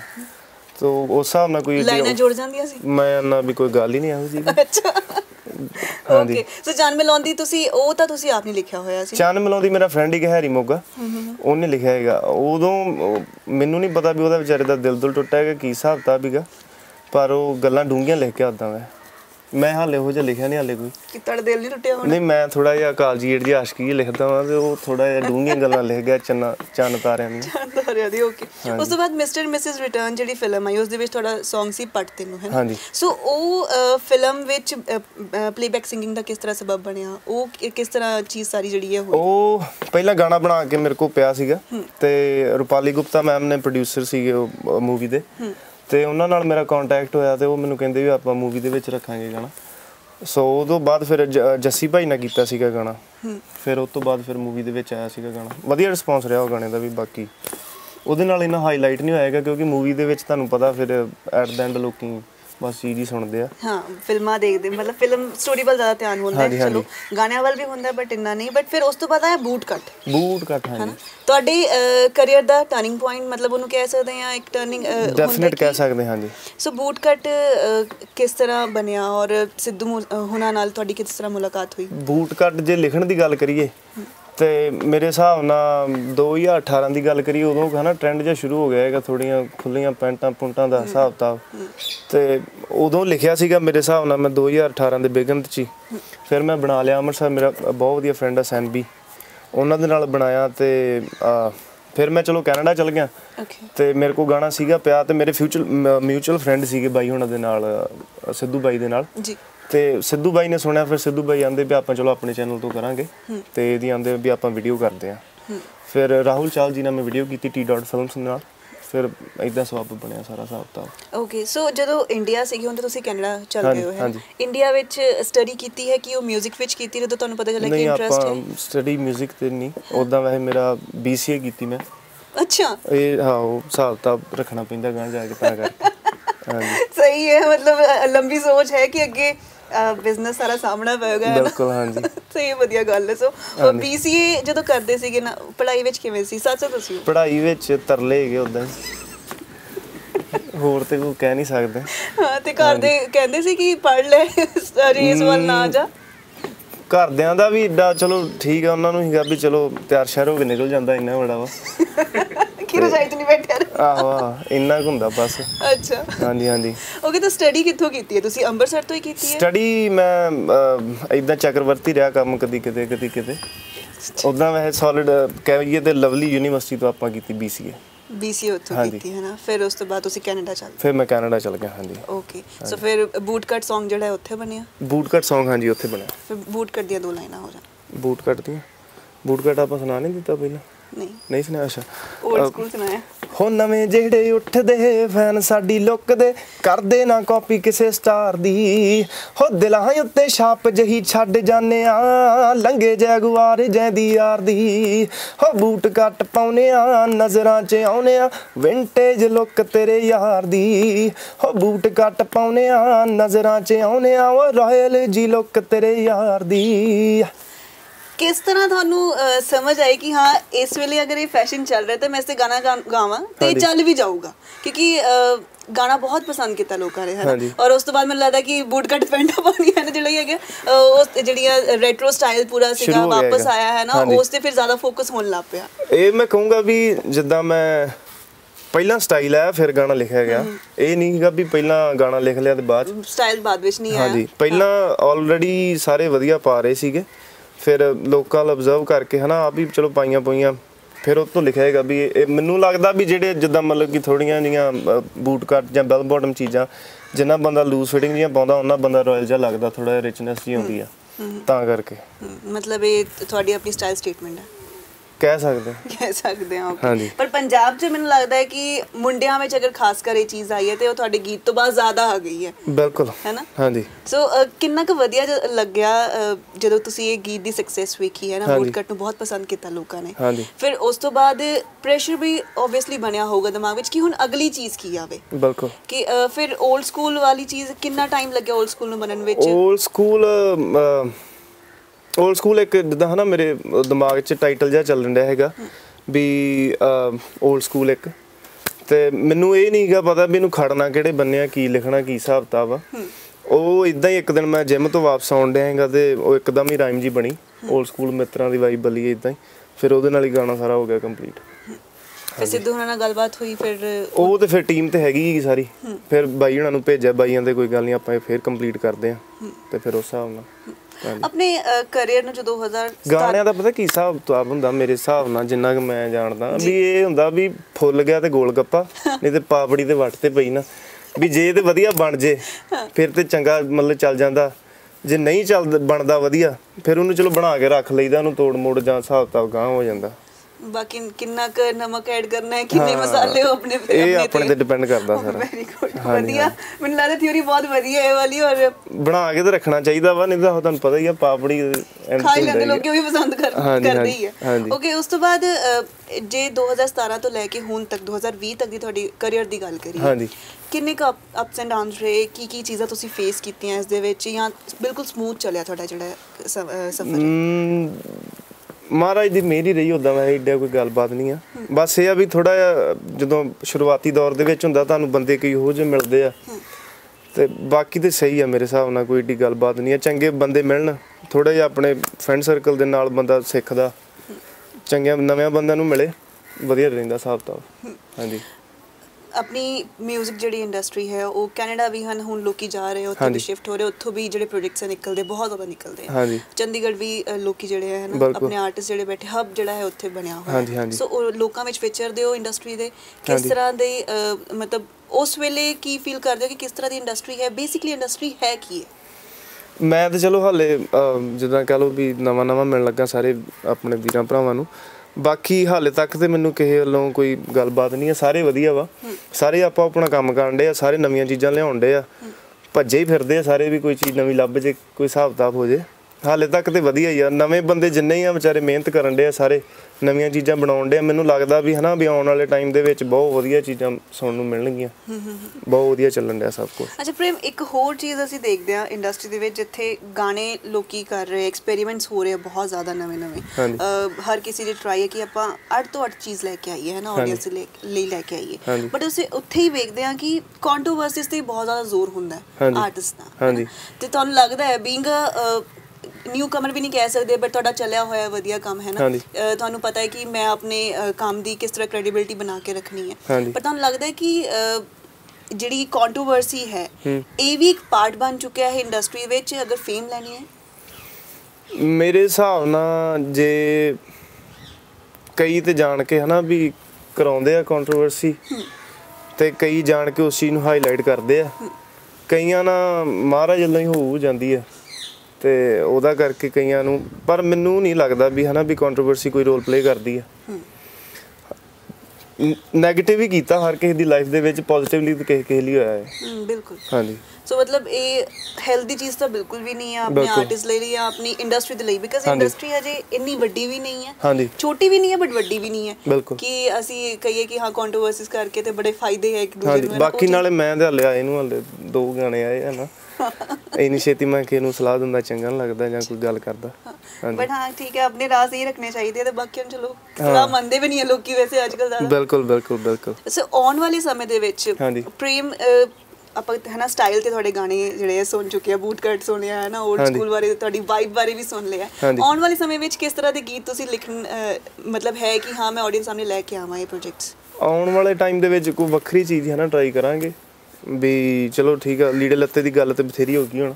ਤੋ ਉਸ ਹਿਸਾਬ ਨਾਲ ਕੋਈ ਲਾਈਨਾਂ ਜੁੜ ਜਾਂਦੀਆਂ ਸੀ? ਮੈਂ ਨਾ ਵੀ ਕੋਈ ਗੱਲ ਹੀ ਨਹੀਂ ਜੀ ਅੱਛਾ। ਹਾਂਜੀ। ਓਕੇ ਸੋ ਜਾਨ ਮਿਲਾਉਂਦੀ ਤੁਸੀਂ ਉਹ ਤਾਂ ਤੁਸੀਂ ਆਪ ਨਹੀਂ ਲਿਖਿਆ ਹੋਇਆ ਸੀ। ਚੰਨ ਮਲਾਉਂਦੀ ਮੇਰਾ ਫਰੈਂਡ ਹੀ ਹੈਰੀ ਮੋਗਾ। ਉਹਨੇ ਲਿਖਿਆ ਹੈਗਾ। ਉਦੋਂ ਮੈਨੂੰ ਨਹੀਂ ਪਤਾ ਵੀ ਉਹਦਾ ਵਿਚਾਰੇ ਦਾ ਦਿਲ ਦੁਲ ਟੁੱਟਾ ਹੈਗਾ ਕੀ ਹਿਸਾਬ ਕਿਤਾਬ ਸੀਗਾ ਪਰ ਉਹ ਗੱਲਾਂ ਡੂੰਘੀਆਂ ਲਿਖ ਕੇ ਆਉਂਦਾ ਮੈਂ। ਮੈਂ ਹਾਲੇ ਉਹ ਜਿਹਾ ਲਿਖਿਆ ਨਹੀਂ ਹਾਲੇ ਕੋਈ। ਕਿ ਤੁਹਾਡਾ ਦਿਲ ਨਹੀਂ ਟੁੱਟਿਆ ਹੋਣਾ? ਨਹੀਂ ਮੈਂ ਥੋੜਾ ਜਿਹਾ ਕਾਲਜੀਏਟ ਦੀ ਆਸ਼ਕੀ ਲਿਖਦਾ ਵਾਂ ਤੇ ਉਹ ਥੋੜਾ ਜਿਹਾ ਡੂੰਘੀਆਂ ਗੱਲਾਂ ਲਿਖ ਗਿਆ ਚੰਨਾ ਚੰਨ ਤਾਰਿਆਂ ਦੀਆਂ ਤਾਰਿਆਂ ਦੀ ਓਕੇ ਉਸ ਤੋਂ ਬਾਅਦ ਮਿਸਟਰ ਮਿਸਿਸ ਰਿਟਰਨ ਜਿਹੜੀ ਫਿਲਮ ਆਈ ਉਸ ਦੇ ਵਿੱਚ ਤੁਹਾਡਾ Song ਸੀ ਪੱਟ ਤੈਨੂੰ ਹੈ ਹਾਂਜੀ। ਸੋ ਉਹ ਫਿਲਮ ਵਿੱਚ ਪਲੇਬੈਕ ਸਿੰਗਿੰਗ ਦਾ ਕਿਸ ਤਰ੍ਹਾਂ ਸਬਬ ਬਣਿਆ? ਉਹ ਕਿਸ ਤਰ੍ਹਾਂ ਚੀਜ਼ ਸਾਰੀ ਜਿਹੜੀ ਹੈ ਹੋਈ? ਉਹ ਪਹਿਲਾਂ ਗਾਣਾ ਬਣਾ ਕੇ ਮੇਰੇ ਕੋਲ ਪਿਆ ਸੀਗਾ ਤੇ ਰੂਪਾਲੀ ਗੁਪਤਾ ਮੈਮ ਨੇ ਪ੍ਰੋਡਿਊਸਰ ਸੀਗੇ ਉਹ ਮੂਵੀ ਦੇ। ਤੇ ਉਹਨਾਂ ਨਾਲ ਮੇਰਾ ਕੰਟੈਕਟ ਹੋਇਆ ਤੇ ਉਹ ਮੈਨੂੰ ਕਹਿੰਦੇ ਵੀ ਆਪਾਂ ਮੂਵੀ ਦੇ ਵਿੱਚ ਰੱਖਾਂਗੇ ਗਾਣਾ। ਸੋ ਉਹ ਤੋਂ ਬਾਅਦ ਫਿਰ ਜ- ਜੱਸੀ ਭਾਈ ਨਾਲ ਕੀਤਾ ਸੀਗਾ ਗਾਣਾ। ਫਿਰ ਉਸ ਤੋਂ ਬਾਅਦ ਫਿਰ ਮੂਵੀ ਦੇ ਵਿੱਚ ਆਇਆ ਸੀਗਾ ਗਾਣਾ। ਵਧੀਆ ਰਿਸਪੌਂਸ ਰਿਹਾ ਉਹ ਗਾਣੇ ਦਾ ਵੀ ਬਾਕੀ। ਉਹਦੇ ਨਾਲ ਇੰਨਾ ਹਾਈਲਾਈਟ ਨਹੀਂ ਹੋਇਆਗਾ ਕਿਉਂਕਿ ਮੂਵੀ ਦੇ ਵਿੱਚ ਤੁਹਾਨੂੰ ਪਤਾ ਫਿਰ ਐਟ ਦ ਐਂਡ ਲੋਕੀ ਬਸ ਚੀਜ਼ ਹੀ ਸੁਣਦੇ ਆ। ਹਾਂ ਫਿਲਮਾਂ ਦੇਖਦੇ ਮਤਲਬ ਫਿਲਮ ਸਟੋਰੀ ਵੱਲ ਜ਼ਿਆਦਾ ਧਿਆਨ ਹੁੰਦਾ ਹੈ ਚਲੋ। ਗਾਣਿਆਂ ਵੱਲ ਵੀ ਹੁੰਦਾ ਬਟ ਇੰਨਾ ਨਹੀਂ ਬਟ ਫਿਰ ਉਸ ਤੋਂ ਬਾਅਦ ਆਇਆ ਬੂਟ ਕੱਟ ਬੂਟ ਕੱਟ ਹਾਂਜੀ। ਤੁਹਾਡੇ ਕੈਰੀਅਰ ਦਾ ਟਰਨਿੰਗ ਪੁਆਇੰਟ ਮਤਲਬ ਉਹਨੂੰ ਕਹਿ ਸਕਦੇ ਹਾਂ ਇੱਕ ਟਰਨਿੰਗ ਡੈਫੀਨਿਟ ਕਹਿ ਸਕਦੇ ਹਾਂਜੀ। ਸੋ ਬੂਟ ਕੱਟ ਕਿਸ ਤਰ੍ਹਾਂ ਬਣਿਆ ਔਰ ਸਿੱਧੂ ਹੁਣਾਂ ਨਾਲ ਤੁਹਾਡੀ ਕਿਸ ਤਰ੍ਹਾਂ ਮੁਲਾਕਾਤ ਹੋਈ? ਬੂਟ ਕੱਟ ਜੇ ਲਿਖਣ ਦੀ ਗੱਲ ਕਰੀਏ ਤੇ ਮੇਰੇ ਹਿਸਾਬ ਨਾਲ 2018 ਦੀ ਗੱਲ ਕਰੀਏ ਉਦੋਂ ਹਨਾ ਟ੍ਰੈਂਡ ਜਿਹਾ ਸ਼ੁਰੂ ਹੋ ਗਿਆ ਹੈਗਾ ਥੋੜੀਆਂ ਖੁੱਲੀਆਂ ਪੈਂਟਾਂ ਪੁੰਟਾਂ ਦਾ ਹਿਸਾਬ ਤਾਬ ਤੇ ਉਦੋਂ ਲਿਖਿਆ ਸੀਗਾ ਮੇਰੇ ਹਿਸਾਬ ਨਾਲ ਮੈਂ 2018 ਦੇ ਬਿਗਨ ਚ ਹੀ। ਫਿਰ ਮੈਂ ਬਣਾ ਲਿਆ ਅੰਮ੍ਰਿਤਸਰ ਮੇਰਾ ਬਹੁਤ ਵਧੀਆ ਫਰੈਂਡ ਹੈ ਸੈਨਬੀ। ਉਹਨਾਂ ਦੇ ਨਾਲ ਬਣਾਇਆ ਤੇ ਆ, ਫਿਰ ਮੈਂ ਚਲੋ ਕੈਨੇਡਾ ਚਲ ਗਿਆ। ਤੇ ਮੇਰੇ ਕੋਲ ਗਾਣਾ ਸੀਗਾ ਪਿਆ ਤੇ ਮੇਰੇ ਫਿਊਚਰ ਮਿਊਚੁਅਲ ਫਰੈਂਡ ਸੀਗੇ ਬਾਈ ਉਹਨਾਂ ਦੇ ਨਾਲ ਸਿੱਧੂ ਬਾਈ ਦੇ ਨਾਲ। ਜੀ। ਤੇ ਸਿੱਧੂ ਬਾਈ ਨੇ ਸੁਣਿਆ ਫਿਰ ਸਿੱਧੂ ਬਾਈ ਆਂਦੇ ਵੀ ਆਪਾਂ ਚਲੋ ਆਪਣੇ ਚੈਨਲ ਤੋਂ ਕਰਾਂਗੇ ਤੇ ਇਹਦੀ ਆਂਦੇ ਵੀ ਆਪਾਂ ਵੀਡੀਓ ਕਰਦੇ ਆ ਫਿਰ ਰਾਹੁਲ ਚਾਲ ਜੀ ਨਾਲ ਮੈਂ ਵੀਡੀਓ ਕੀਤੀ ਟੀ ਡਾਟ ਫਿਲਮਸ ਨਾਲ ਫਿਰ ਇਦਾਂ ਸਵਾਬ ਬਣਿਆ ਸਾਰਾ ਹਿਸਾਬ ਕਿਤਾਬ ਓਕੇ ਸੋ ਜਦੋਂ ਇੰਡੀਆ ਸੀਗੀ ਹੁਣ ਤਾਂ ਤੁਸੀਂ ਕੈਨੇਡਾ ਚੱਲ ਹਾਂਜੀ, ਗਏ ਹੋ ਹੈ ਹਾਂਜੀ। ਇੰਡੀਆ ਵਿੱਚ ਸਟੱਡੀ ਕੀਤੀ ਹੈ ਕਿ ਉਹ 뮤직 ਵਿੱਚ ਕੀਤੀ ਜਦੋਂ ਤੁਹਾਨੂੰ ਪਤਾ ਚੱਲਿਆ ਕਿ ਨਹੀਂ ਇੰਟਰਸਟ ਆਪਾਂ ਹੈ ਸਟੱਡੀ 뮤직 ਤੇ ਨਹੀਂ ਉਦਾਂ ਵੈਸੇ ਮੇਰਾ BCA ਕੀਤੀ ਮੈਂ ਅੱਛਾ ਇਹ ਹਾਂ ਉਹ ਹਿਸਾਬ ਕਿਤਾਬ ਰੱਖਣਾ ਪੈਂਦਾ ਗਾਂ ਜਾ ਕੇ ਤਾਂ ਕਰਕੇ ਹਾਂਜੀ ਸਹੀ ਹੈ ਮਤਲਬ ਅ, ਲੰਬੀ ਸੋਚ ਹੈ ਕਿ ਅੱਗੇ ਬਿਜ਼ਨਸ ਸਾਰਾ ਸਾਹਮਣਾ ਪਏਗਾ ਬਿਲਕੁਲ ਹਾਂਜੀ। ਸਹੀ ਵਧੀਆ ਗੱਲ ਹੈ ਸੋ। BCA ਜਦੋਂ ਕਰਦੇ ਸੀਗੇ ਨਾ ਪੜ੍ਹਾਈ ਵਿੱਚ ਕਿਵੇਂ ਸੀ? ਸੱਚ ਦੱਸਿਓ। ਪੜ੍ਹਾਈ ਵਿੱਚ ਤਰਲੇ ਹੈਗੇ ਉਦਾਂ ਹੋਰ ਤੇ ਕੋਈ ਕਹਿ ਨਹੀਂ ਸਕਦੇ। ਹਾਂ ਤੇ ਘਰ ਦੇ ਕਹਿੰਦੇ ਸੀ ਕਿ ਪੜ੍ਹ ਲੈ ਰੇਸ ਵੱਲ ਨਾ ਜਾ। ਘਰਦਿਆਂ ਦਾ ਵੀ ਏਡਾ ਚਲੋ ਠੀਕ ਆ ਉਹਨਾਂ ਨੂੰ ਹੀਗਾ ਵੀ ਚਲੋ ਤਿਆਰ ਸ਼ਹਿਰ ਹੋ ਕੇ ਨਿਕਲ ਜਾਂਦਾ ਇੰਨਾ ਬੜਾ ਵਾ। ਕਿ ਰਜਾਈ 'ਚ ਨਹੀਂ ਬੈਠਿਆ। ਆਹੋ ਇੰਨਾ ਕੁ ਹੁੰਦਾ ਬਸ। ਅੱਛਾ। ਹਾਂਜੀ ਹਾਂਜੀ। ਓਕੇ ਤਾਂ ਸਟੱਡੀ ਕਿੱਥੋਂ ਕੀਤੀ ਹੈ? ਤੁਸੀਂ ਅੰਮ੍ਰਿਤਸਰ ਤੋਂ ਹੀ ਕੀਤੀ ਹੈ? ਸਟੱਡੀ ਮੈਂ ਇਦਾਂ ਚੱਕਰਵਰਤੀ ਰਿਹਾ ਕੰਮ ਕਦੀ ਕਿਤੇ ਕਦੀ ਕਿਤੇ। ਉਦਾਂ ਵੈਸੇ ਸੋਲਿਡ ਕਹੀਏ ਤੇ ਲਵਲੀ ਯੂਨੀਵਰਸਿਟੀ ਤੋਂ ਆਪਾਂ ਕੀਤੀ BCA BCA ਉੱਥੋਂ। ਕੀਤੀ ਹੈ ਨਾ ਫਿਰ ਉਸ ਤੋਂ ਬਾਅਦ ਤੁਸੀਂ ਕੈਨੇਡਾ ਚੱਲ ਫਿਰ ਮੈਂ ਕੈਨੇਡਾ ਚਲ ਗਿਆ ਹਾਂਜੀ। ਓਕੇ ਸੋ ਫਿਰ ਬੂਟ ਕੱਟ Song ਜਿਹੜਾ ਹੈ ਉੱਥੇ ਬਣਿਆ? ਬੂਟ ਕੱਟ Song ਹਾਂਜੀ ਉੱਥੇ ਬਣਿਆ। ਫਿਰ ਬੂਟ ਕੱਟ ਦੀਆਂ ਦੋ ਲਾਈਨਾਂ ਹੋ ਜਾਣ। ਬੂਟ ਕੱਟ ਦੀਆਂ? ਬੂਟ ਕੱਟ ਆਪਾਂ ਸੁਣਾ ਨਹੀਂ ਦਿੱਤਾ ਪਹਿਲਾਂ? ਨਹੀਂ। ਨਹੀਂ ਸੁਣਾਇਆ ਅੱਛਾ। 올ਸਕੂਲ ਸੁਣਾਇਆ। ਹੋ ਨਵੇਂ ਜਿਹੜੇ ਉੱਠਦੇ ਫੈਨ ਸਾਡੀ ਲੁੱਕ ਦੇ ਕਰਦੇ ਨਾ ਕਾਪੀ ਕਿਸੇ ਸਟਾਰ ਦੀ। ਹੋ ਦਿਲਾਂ ਉੱਤੇ ਛਾਪ ਜਹੀ ਛੱਡ ਜਾਂਦੇ ਆ ਲੰਗੇ ਜੈਗੁਆਰ ਜੈਦੀ ਯਾਰ ਦੀ। ਹੋ ਬੂਟ ਕੱਟ ਪਾਉਨੇ ਆ ਨਜ਼ਰਾਂ 'ਚ ਆਉਨੇ ਆ ਵਿੰਟੇਜ ਲੁੱਕ ਤੇਰੇ ਯਾਰ ਦੀ। ਹੋ ਬੂਟ ਕੱਟ ਪਾਉਨੇ ਆ ਨਜ਼ਰਾਂ 'ਚ ਆਉਨੇ ਆ ਉਹ ਰਾਇਲ ਜੀ ਲੁੱਕ ਤੇਰੇ ਯਾਰ ਦੀ। ਕਿਸ ਤਰ੍ਹਾਂ ਤੁਹਾਨੂੰ ਅਹ, ਸਮਝ ਆਈ ਕਿ ਹਾਂ ਇਸ ਵੇਲੇ ਅਗਰ ਇਹ ਫੈਸ਼ਨ ਚੱਲ ਰਿਹਾ ਤਾਂ ਮੈਂ ਇਸ ਤੇ ਗਾਣਾ ਗਾ- ਗਾਵਾਂ ਤੇ ਇਹ ਹਾਂਜੀ। ਚੱਲ ਵੀ ਜਾਊਗਾ। ਕਿਉਂਕਿ ਅਹ, ਗਾਣਾ ਬਹੁਤ ਪਸੰਦ ਕੀਤਾ ਲੋਕਾਂ ਨੇ ਹੈ ਹਾਂਜੀ। ਔਰ ਉਸ ਤੋਂ ਬਾਅਦ ਮੈਨੂੰ ਲੱਗਦਾ ਕਿ ਬੂਟ ਕੱਟ ਪੈਂਟਾਂ ਪਾਉਣੀਆਂ ਨੇ ਜਿਹੜਾ ਹੈਗਾ ਅਹ, ਉਸ ਜਿਹੜੀਆਂ ਰੈਟਰੋ ਸਟਾਈਲ ਪੂਰਾ ਸੀਗਾ ਸ਼ੁਰੂ ਹੋ ਗਿਆ ਵਾਪਸ ਹੈਗਾ। ਆਇਆ ਹੈ ਨਾ ਹਾਂਜੀ। ਉਸ ਤੇ ਫਿਰ ਜ਼ਿਆਦਾ ਫੋਕਸ ਹੋਣ ਲੱਗ ਪਿਆ। ਇਹ ਮੈਂ ਕਹੂੰਗਾ ਵੀ ਜਿੱਦਾਂ ਮੈਂ ਪਹਿਲਾਂ ਸਟਾਈਲ ਆਇਆ ਫਿਰ ਗਾਣਾ ਲਿਖਿਆ ਗਿਆ। ਇਹ ਨਹੀਂ ਹੈਗਾ ਵੀ ਪਹਿਲਾਂ ਗਾਣਾ ਲਿਖ ਲਿਆ ਤੇ ਬਾਅਦ 'ਚ- ਸਟਾਈਲ ਬਾਅਦ ਵਿੱਚ ਨਹੀਂ ਆਇਆ। ਹਾਂਜੀ। ਪਹਿਲਾਂ ਆਲਰੇਡੀ ਸਾਰੇ ਵਧੀਆ ਪਾ ਰਹੇ ਸੀਗੇ। ਫਿਰ ਲੋਕਾਂ ਨੂੰ ਅਬਜ਼ਰਵ ਕਰਕੇ ਹਨਾ ਆਪ ਵੀ ਚਲੋ ਪਾਈਆਂ ਪਈਆਂ। ਫਿਰ ਉਹ ਤੋਂ ਲਿਖਿਆ ਹੈਗਾ ਵੀ ਇਹ ਮੈਨੂੰ ਲੱਗਦਾ ਵੀ ਜਿਹੜੇ ਜਿੱਦਾਂ ਮਤਲਬ ਕਿ ਥੋੜੀਆਂ ਜੀਆਂ ਬੂਟ ਕੱਟ ਜਾਂ ਬੈਲ ਬਾਟਮ ਚੀਜ਼ਾਂ ਜਿੰਨਾ ਬੰਦਾ ਲੂਜ਼ ਫਿਟਿੰਗ ਜੀਆਂ ਪਾਉਂਦਾ ਉਹਨਾਂ ਬੰਦਾ ਰਾਇਲ ਜਿਹਾ ਲੱਗਦਾ ਥੋੜਾ ਰਿਚਨੈਸ ਜੀ ਆਉਂਦੀ ਆ। ਤਾਂ ਕਰਕੇ। ਮਤਲਬ ਇਹ ਤੁਹਾਡੀ ਆਪਣੀ ਸਟਾਈਲ ਸਟੇਟਮੈਂਟ ਹੈ ਕਹਿ ਸਕਦੇ ਕਹਿ ਸਕਦੇ ਹਾਂ ਹਾਂਜੀ। ਪਰ ਪੰਜਾਬ 'ਚ ਮੈਨੂੰ ਲੱਗਦਾ ਹੈ ਕਿ ਮੁੰਡਿਆਂ ਵਿੱਚ ਅਗਰ ਖਾਸ ਕਰ ਇਹ ਚੀਜ਼ ਆਈ ਹੈ ਤੇ ਉਹ ਤੁਹਾਡੇ ਗੀਤ ਤੋਂ ਬਾਅਦ ਜ਼ਿਆਦਾ ਆ ਗਈ ਹੈ। ਬਿਲਕੁਲ। ਹੈਨਾ? ਹਾਂਜੀ। ਸੋ ਕਿੰਨਾ ਕੁ ਵਧੀਆ ਲੱਗਿਆ ਜਦੋਂ ਤੁਸੀਂ ਇਹ ਗੀਤ ਦੀ ਸਕਸੈਸ ਵੇਖੀ ਹੈ ਨਾ ਮੂਡਕਟ ਨੂੰ ਬਹੁਤ ਪਸੰਦ ਕੀਤਾ ਲੋਕਾਂ ਨੇ। ਫਿਰ ਉਸ ਤੋਂ ਬਾਅਦ ਪ੍ਰੈਸ਼ਰ ਵੀ ਆਬਵੀਅਸਲੀ ਬਣਿਆ ਹੋਊਗਾ ਦਿਮਾਗ ਵਿੱਚ ਕਿ ਹੁਣ ਅਗਲੀ ਚੀਜ਼ ਕੀ ਆਵੇ। ਬਿਲਕੁਲ। ਕਿ ਫਿਰ 올ਡ ਸਕੂਲ ਵਾਲੀ ਚੀਜ਼ ਕਿੰਨਾ ਟਾਈਮ ਲੱਗਿਆ 올ਡ ਸਕੂਲ ਨੂੰ ਬਣਨ ਵਿੱਚ? 올ਡ ਸਕੂਲ 올ਡ ਸਕੂਲ ਇੱਕ ਜਿੱਦਾਂ ਹਨਾ ਮੇਰੇ ਦਿਮਾਗ 'ਚ ਟਾਈਟਲ ਜਿਹਾ ਚੱਲਣ ਰਿਹਾ ਹੈਗਾ ਵੀ 올ਡ ਸਕੂਲ ਇੱਕ। ਤੇ ਮੈਨੂੰ ਇਹ ਨਹੀਂਗਾ ਪਤਾ ਵੀ ਇਹਨੂੰ ਖੜਨਾ ਕਿਹੜੇ ਬੰਨਿਆ ਕੀ ਲਿਖਣਾ ਕੀ ਹਿਸਾਬ ਕਿਤਾਬ ਆ। ਉਹ ਇਦਾਂ ਹੀ ਇੱਕ ਦਿਨ ਮੈਂ ਜਿਮ ਤੋਂ ਵਾਪਸ ਆਉਣ ਡਿਆ ਹੈਗਾ ਤੇ ਉਹ ਇੱਕਦਮ ਹੀ ਰਾਈਮ ਜੀ ਬਣੀ। 올ਡ ਸਕੂਲ ਮਿੱਤਰਾਂ ਦੀ ਵਾਈ ਬਲੀ ਇਦਾਂ ਹੀ। ਫਿਰ ਉਹਦੇ ਨਾਲ ਹੀ ਗਾਣਾ ਸਾਰਾ ਹੋ ਗਿਆ ਕੰਪਲੀਟ ਫਿਰ ਸਿੱਧੂ ਹੁਣਾਂ ਨਾਲ ਗੱਲਬਾਤ ਹੋਈ ਫਿਰ ਉਹ ਤੇ ਫਿਰ ਟੀਮ ਤੇ ਹੈਗੀ ਹੀ ਸਾਰੀ। ਫਿਰ ਬਾਈ ਹੁਣਾਂ ਨੂੰ ਭੇਜਿਆ ਬਾਈਆਂ ਦੇ ਕੋਈ ਗੱਲ ਨਹੀਂ ਆਪਾਂ ਇਹ ਫਿਰ ਕੰਪਲੀਟ ਕਰਦੇ ਆ। ਤੇ ਫਿਰ ਉਸ ਹਿਸਾਬ ਨਾਲ। ਆਪਣੇ ਕੈਰੀਅਰ ਨੂੰ ਜਦੋਂ 2000 ਗਾਣਿਆਂ ਦਾ ਪਤਾ ਕੀ ਹਿਸਾਬ ਕਿਤਾਬ ਹੁੰਦਾ ਮੇਰੇ ਹਿਸਾਬ ਨਾਲ ਜਿੰਨਾ ਕਿ ਮੈਂ ਜਾਣਦਾ ਵੀ ਇਹ ਹੁੰਦਾ ਵੀ ਫੁੱਲ ਗਿਆ ਤੇ ਗੋਲ ਗੱਪਾ ਨਹੀਂ ਤੇ ਪਾਪੜੀ ਤੇ ਵੱਟ ਤੇ ਪਈ ਨਾ। ਵੀ ਜੇ ਤੇ ਵਧੀਆ ਬਣ ਜੇ ਫਿਰ ਤੇ ਚੰਗਾ ਮਤਲਬ ਚੱਲ ਜਾਂਦਾ। ਜੇ ਨਹੀਂ ਚੱਲ ਬਣਦਾ ਵਧੀਆ ਫਿਰ ਉਹਨੂੰ ਚਲੋ ਬਣਾ ਕੇ ਰੱਖ ਲਈਦਾ ਉਹਨੂੰ ਤੋੜ ਮੋੜ ਜਾਂ ਹਿਸਾਬ ਕਿਤਾਬ ਗਾਂ ਹੋ ਜਾਂਦਾ। ਬਾਕੀ ਕਿੰਨਾ ਕੁ ਨਮਕ ਐਡ ਕਰਨਾ ਹੈ ਕਿੰਨੇ ਹਾਂ। ਮਸਾਲੇ ਉਹ ਆਪਣੇ ਇਹ ਆਪਣੇ ਤੇ ਡਿਪੈਂਡ ਕਰਦਾ ਸਾਰਾ ਵੈਰੀ ਗੁੱਡ ਹਾਂਜੀ, ਵਧੀਆ ਮੈਨੂੰ ਲੱਗਦਾ ਥਿਉਰੀ ਬਹੁਤ ਵਧੀਆ ਹੈ ਇਹ ਵਾਲੀ ਔਰ ਬਣਾ ਕੇ ਤੇ ਰੱਖਣਾ ਚਾਹੀਦਾ ਵਾ ਨਹੀਂ ਤਾਂ ਤੁਹਾਨੂੰ ਪਤਾ ਹੀ ਆ ਪਾਪੜੀ ਖਾਈ ਲੈਂਦੇ ਹੀ। ਲੋਕੀ ਉਹ ਵੀ ਪਸੰਦ ਕਰਦੇ ਹੀ ਹੈ। ਓਕੇ ਉਸ ਤੋਂ ਬਾਅਦ ਜੇ 2017 ਤੋਂ ਲੈ ਕੇ ਹੁਣ ਤੱਕ 2020 ਤੱਕ ਦੀ ਤੁਹਾਡੀ ਕੈਰੀਅਰ ਦੀ ਗੱਲ ਕਰੀਏ ਹਾਂਜੀ। ਕਿੰਨੇ ਕ ਅਪਸ ਐਂਡ ਡਾਊਨਸ ਰਹੇ ਕੀ ਕੀ ਚੀਜ਼ਾਂ ਤੁਸੀਂ ਫੇਸ ਕੀਤੀਆਂ ਇਸ ਦੇ ਵਿੱਚ ਜਾਂ ਬਿਲਕੁਲ ਸਮੂਥ ਚੱਲਿਆ ਤੁਹਾਡਾ ਜਿਹੜਾ ਸਫ਼ਰ ਮਹਾਰਾਜ ਦੀ ਮਿਹਰ ਹੀ ਰਹੀ ਉਦਾਂ ਮੈਂ ਏਡਾ ਕੋਈ ਗੱਲਬਾਤ ਨਹੀਂ ਆ। ਬਸ ਇਹ ਆ ਵੀ ਥੋੜਾ ਜਦੋਂ ਸ਼ੁਰੂਆਤੀ ਦੌਰ ਦੇ ਵਿੱਚ ਹੁੰਦਾ, ਤੁਹਾਨੂੰ ਬੰਦੇ ਕਈ ਹੋ ਜਿਹੇ ਮਿਲਦੇ ਆ। ਤੇ ਬਾਕੀ ਤੇ ਸਹੀ ਆ ਮੇਰੇ ਹਿਸਾਬ ਨਾਲ ਕੋਈ ਏਡੀ ਗੱਲਬਾਤ ਨਹੀਂ ਆ। ਚੰਗੇ ਬੰਦੇ ਮਿਲਣ ਥੋੜਾ ਜਿਹਾ ਆਪਣੇ ਫਰੈਂਡ ਸਰਕਲ ਦੇ ਨਾਲ ਬੰਦਾ ਸਿੱਖਦਾ। ਚੰਗਿਆਂ ਨਵੇਂ ਬੰਦਿਆਂ ਨੂੰ ਮਿਲੇ, ਵਧੀਆ ਰਹਿੰਦਾ ਹਿਸਾਬ ਤਾਂ ਹਾਂਜੀ। ਆਪਣੀ 뮤직 ਜਿਹੜੀ ਇੰਡਸਟਰੀ ਹੈ ਉਹ ਕੈਨੇਡਾ ਵੀ ਹਨ ਹੁਣ ਲੋਕੀ ਜਾ ਰਹੇ ਉੱਥੇ ਵੀ। ਸ਼ਿਫਟ ਹੋ ਰਹੇ ਉੱਥੋਂ ਵੀ ਜਿਹੜੇ ਪ੍ਰੋਜੈਕਟਸ ਨਿਕਲਦੇ ਬਹੁਤ ਜ਼ਿਆਦਾ ਨਿਕਲਦੇ ਆ। ਚੰਡੀਗੜ੍ਹ ਵੀ ਲੋਕੀ ਜਿਹੜੇ ਹੈ ਨਾ ਬਿਲਕੁਲ। ਆਪਣੇ ਆਰਟਿਸਟ ਜਿਹੜੇ ਬੈਠੇ ਹਬ ਜਿਹੜਾ ਹੈ ਉੱਥੇ ਬਣਿਆ ਹੋਇਆ ਹਾਂਜੀ। ਸੋ ਉਹ ਲੋਕਾਂ ਵਿੱਚ ਵਿਚਰਦੇ ਹੋ ਇੰਡਸਟਰੀ ਦੇ ਕਿਸ। ਤਰ੍ਹਾਂ ਦੇ ਮਤਲਬ ਉਸ ਵੇਲੇ ਕੀ ਫੀਲ ਕਰਦੇ ਹੋ ਕਿ ਕਿਸ ਤਰ੍ਹਾਂ ਦੀ ਇੰਡਸਟਰੀ ਹੈ ਬੇਸਿਕਲੀ ਇੰਡਸਟਰੀ ਹੈ ਕੀ ਹੈ ਮੈਂ ਤੇ ਚਲੋ ਹਾਲੇ ਜਿੱਦਾਂ ਕਹ ਲਓ ਵੀ ਨਵਾਂ ਨਵਾਂ ਮਿਲਣ ਲੱਗਾ ਸਾਰੇ ਆਪਣੇ ਵੀਰਾਂ ਭਰਾਵਾਂ ਨੂੰ ਬਾਕੀ ਹਾਲੇ ਤੱਕ ਤੇ ਮੈਨੂੰ ਕਿਸੇ ਵੱਲੋਂ ਕੋਈ ਗੱਲਬਾਤ ਨਹੀਂ ਹੈ ਸਾਰੇ ਵਧੀਆ ਵਾ। ਸਾਰੇ ਆਪਾਂ ਆਪਣਾ ਕੰਮ ਕਰਨ ਡੇ ਆ, ਸਾਰੇ ਨਵੀਆਂ ਚੀਜ਼ਾਂ ਲਿਆਉਣ ਡੇ ਆ। ਭੱਜੇ ਹੀ ਫਿਰਦੇ ਆ, ਸਾਰੇ ਵੀ ਕੋਈ ਚੀਜ਼ ਨਵੀਂ ਲੱਭ ਜੇ, ਕੋਈ ਹਿਸਾਬ ਕਿਤਾਬ ਹੋ ਜੇ। ਹਾਲੇ ਤੱਕ ਤੇ ਵਧੀਆ ਹੀ ਆ ਨਵੇਂ ਬੰਦੇ ਜਿੰਨੇ ਹੀ ਆ ਵਿਚਾਰੇ ਮਿਹਨਤ ਕਰਨ ਡੇ ਆ ਸਾਰੇ ਨਵੀਆਂ ਚੀਜ਼ਾਂ ਬਣਾਉਣ ਡੇ ਆ ਮੈਨੂੰ ਲੱਗਦਾ ਵੀ ਹਨਾ ਵੀ ਆਉਣ ਵਾਲੇ ਟਾਈਮ ਦੇ ਵਿੱਚ ਬਹੁਤ ਵਧੀਆ ਚੀਜ਼ਾਂ ਸੁਣਨ ਨੂੰ ਮਿਲਣਗੀਆਂ ਬਹੁਤ ਵਧੀਆ ਚੱਲਣ ਡਿਆ ਸਭ ਕੁਝ ਅੱਛਾ ਪ੍ਰੇਮ ਇੱਕ ਹੋਰ ਚੀਜ਼ ਅਸੀਂ ਦੇਖਦੇ ਹਾਂ ਇੰਡਸਟਰੀ ਦੇ ਵਿੱਚ ਜਿੱਥੇ ਗਾਣੇ ਲੋਕੀ ਕਰ ਰਹੇ ਐਕਸਪੈਰੀਮੈਂਟਸ ਹੋ ਰਹੇ ਆ ਬਹੁਤ ਜ਼ਿਆਦਾ ਨਵੇਂ ਨਵੇਂ ਹਰ ਕਿਸੇ ਦੀ ਟਰਾਈ ਹੈ ਕਿ ਆਪਾਂ ਅੱਡ ਤੋਂ ਅੱਡ ਚੀਜ਼ ਲੈ ਕੇ ਆਈਏ ਹੈ ਨਾ ਆਡੀਅנס ਲਈ ਲੈ ਕੇ ਆਈਏ। ਬਟ ਉਸੇ ਉੱਥੇ ਹੀ ਵੇਖਦੇ ਹਾਂ ਕਿ ਕੰਟਰੋਵਰਸੀਜ਼ ਤੇ ਬਹੁਤ ਜ਼ਿਆਦਾ ਜ਼ੋਰ ਹੁੰਦਾ ਹੈ। ਆਰਟਿਸਟ ਦਾ? ਹਾਂਜੀ। ਤੇ ਤੁਹਾਨੂੰ ਲੱਗਦਾ ਹੈ ਬੀਇੰਗ ਨਿਊ ਕਮਰ ਵੀ ਨਹੀਂ ਕਹਿ ਸਕਦੇ ਬਟ ਤੁਹਾਡਾ ਚੱਲਿਆ ਹੋਇਆ ਵਧੀਆ ਕੰਮ ਹੈ ਨਾ। ਤੁਹਾਨੂੰ ਪਤਾ ਹੈ ਕਿ ਮੈਂ ਆਪਣੇ ਕੰਮ ਦੀ ਕਿਸ ਤਰ੍ਹਾਂ ਕ੍ਰੈਡੀਬਿਲਿਟੀ ਬਣਾ ਕੇ ਰੱਖਣੀ ਹੈ। ਪਰ ਤੁਹਾਨੂੰ ਲੱਗਦਾ ਹੈ ਕਿ ਜਿਹੜੀ ਕੰਟਰੋਵਰਸੀ ਹੈ। ਇਹ ਵੀ ਇੱਕ ਪਾਰਟ ਬਣ ਚੁੱਕਿਆ ਹੈ ਇੰਡਸਟਰੀ ਵਿੱਚ ਅਗਰ ਫੇਮ ਲੈਣੀ ਹੈ? ਮੇਰੇ ਹਿਸਾਬ ਨਾਲ ਜੇ ਕਈ ਤੇ ਜਾਣ ਕੇ ਹਨਾ ਵੀ ਕਰਾਉਂਦੇ ਆ ਕੰਟਰੋਵਰਸੀ ਤੇ ਕਈ ਜਾਣ ਕੇ ਉਸ ਚੀਜ਼ ਨੂੰ ਹਾਈਲਾਈਟ ਕਰਦੇ ਆ। ਕਈਆਂ ਨਾਲ ਮਹਾਰਾਜ ਵੱਲੋਂ ਹੀ ਹੋ ਜਾਂਦੀ ਆ ਤੇ ਉਹਦਾ ਕਰਕੇ ਕਈਆਂ ਨੂੰ ਪਰ ਮੈਨੂੰ ਨਹੀਂ ਲੱਗਦਾ ਵੀ ਹਨਾ ਵੀ ਕੰਟਰੋਵਰਸੀ ਕੋਈ ਰੋਲ ਪਲੇ ਕਰਦੀ ਆ। ਨੈਗੇਟਿਵ ਹੀ ਕੀਤਾ ਹਰ ਕਿਸੇ ਦੀ ਲਾਈਫ ਦੇ ਵਿੱਚ ਪੋਜ਼ਿਟਿਵਲੀ ਤੇ ਕਿਸੇ ਕਿਸੇ ਲਈ ਹੋਇਆ ਹੈ ਬਿਲਕੁਲ। ਹਾਂਜੀ। ਸੋ ਮਤਲਬ ਇਹ ਹੈਲਦੀ ਚੀਜ਼ ਤਾਂ ਬਿਲਕੁਲ ਵੀ ਨਹੀਂ ਹੈ ਆਪਣੇ। ਆਰਟਿਸਟ ਲਈ ਜਾਂ ਆਪਣੀ ਇੰਡਸਟਰੀ ਦੇ ਲਈ ਬਿਕਾਜ਼। ਇੰਡਸਟਰੀ ਅਜੇ ਇੰਨੀ ਵੱਡੀ ਵੀ ਨਹੀਂ ਹੈ ਛੋਟੀ ਵੀ ਨਹੀਂ ਹੈ ਬਟ ਵੱਡੀ ਵੀ ਨਹੀਂ ਹੈ। ਕਿ ਅਸੀਂ ਕਹੀਏ ਕਿ ਹਾਂ ਕੰਟਰੋਵਰਸੀਜ਼ ਕਰਕੇ ਤੇ ਬੜੇ ਫਾਇਦੇ ਹੈ ਇੱਕ ਦੂਜੇ ਨੂੰ ਬਾਕੀ ਨਾਲੇ ਮੈਂ ਤੇ ਹਲੇ ਆਏ ਨੂੰ ਹਲੇ ਦੋ ਗਾਣੇ ਆਏ ਆ ਨਾ ਇੰਨੀ ਛੇਤੀ ਮੈਂ ਕਿਸੇ ਨੂੰ ਸਲਾਹ ਦਿੰਦਾ ਚੰਗਾ ਨਹੀਂ ਲੱਗਦਾ ਜਾਂ ਕੋਈ ਗੱਲ ਕਰਦਾ ਹਾਂਜੀ ਬਟ ਹਾਂ ਠੀਕ ਹੈ ਆਪਣੇ ਰਾਸ ਹੀ ਰੱਖਣੇ ਚਾਹੀਦੇ ਆ ਤੇ ਬਾਕੀਆਂ ਨੂੰ ਚਲੋ ਸਲਾਹ ਮੰਨਦੇ ਵੀ ਨਹੀਂ ਹੈ ਲੋਕੀ ਵੈਸੇ ਅੱਜ ਕੱਲ ਜ਼ਿਆਦਾ ਬਿਲਕੁਲ ਬਿਲਕੁਲ ਬਿਲਕੁਲ ਸੋ ਆਉਣ ਵਾਲੇ ਸਮੇਂ ਦੇ ਵਿੱਚ। ਪ੍ਰੇਮ ਆਪਾਂ ਹਨਾ ਸਟਾਈਲ ਤੇ ਤੁਹਾਡੇ ਗਾਣੇ ਜਿਹੜੇ ਸੁਣ ਚੁੱਕੇ ਆ ਬੂਟ ਕੱਟ ਸੁਣੇ ਆ ਹਨਾ 올ਡ ਸਕੂਲ ਬਾਰੇ ਤੁਹਾਡੀ ਵਾਈਬ ਬਾਰੇ ਵੀ ਸੁਣ ਲਿਆ। ਆਉਣ ਵਾਲੇ ਸਮੇਂ ਵਿੱਚ ਕਿਸ ਤਰ੍ਹਾਂ ਦੇ ਗੀਤ ਤੁਸੀਂ ਲਿਖਣ ਮਤਲਬ ਹੈ ਕਿ ਹਾਂ ਮੈਂ ਆਡੀਅנס ਸਾਹਮਣੇ ਲੈ ਕੇ ਆਵਾਂ ਇਹ ਪ੍ਰੋਜੈਕਟਸ ਆਉਣ ਵਾਲੇ ਟਾਈਮ ਦੇ ਵਿੱਚ ਕੋਈ ਵੱਖਰੀ ਚੀਜ਼ ਹਨਾ ਟਰਾਈ ਕਰਾਂਗੇ। ਵੀ ਚਲੋ ਠੀਕ ਆ ਲੀੜੇ ਲੱਤੇ ਦੀ ਗੱਲ ਤੇ ਬਥੇਰੀ ਹੋ ਗਈ ਹੁਣ।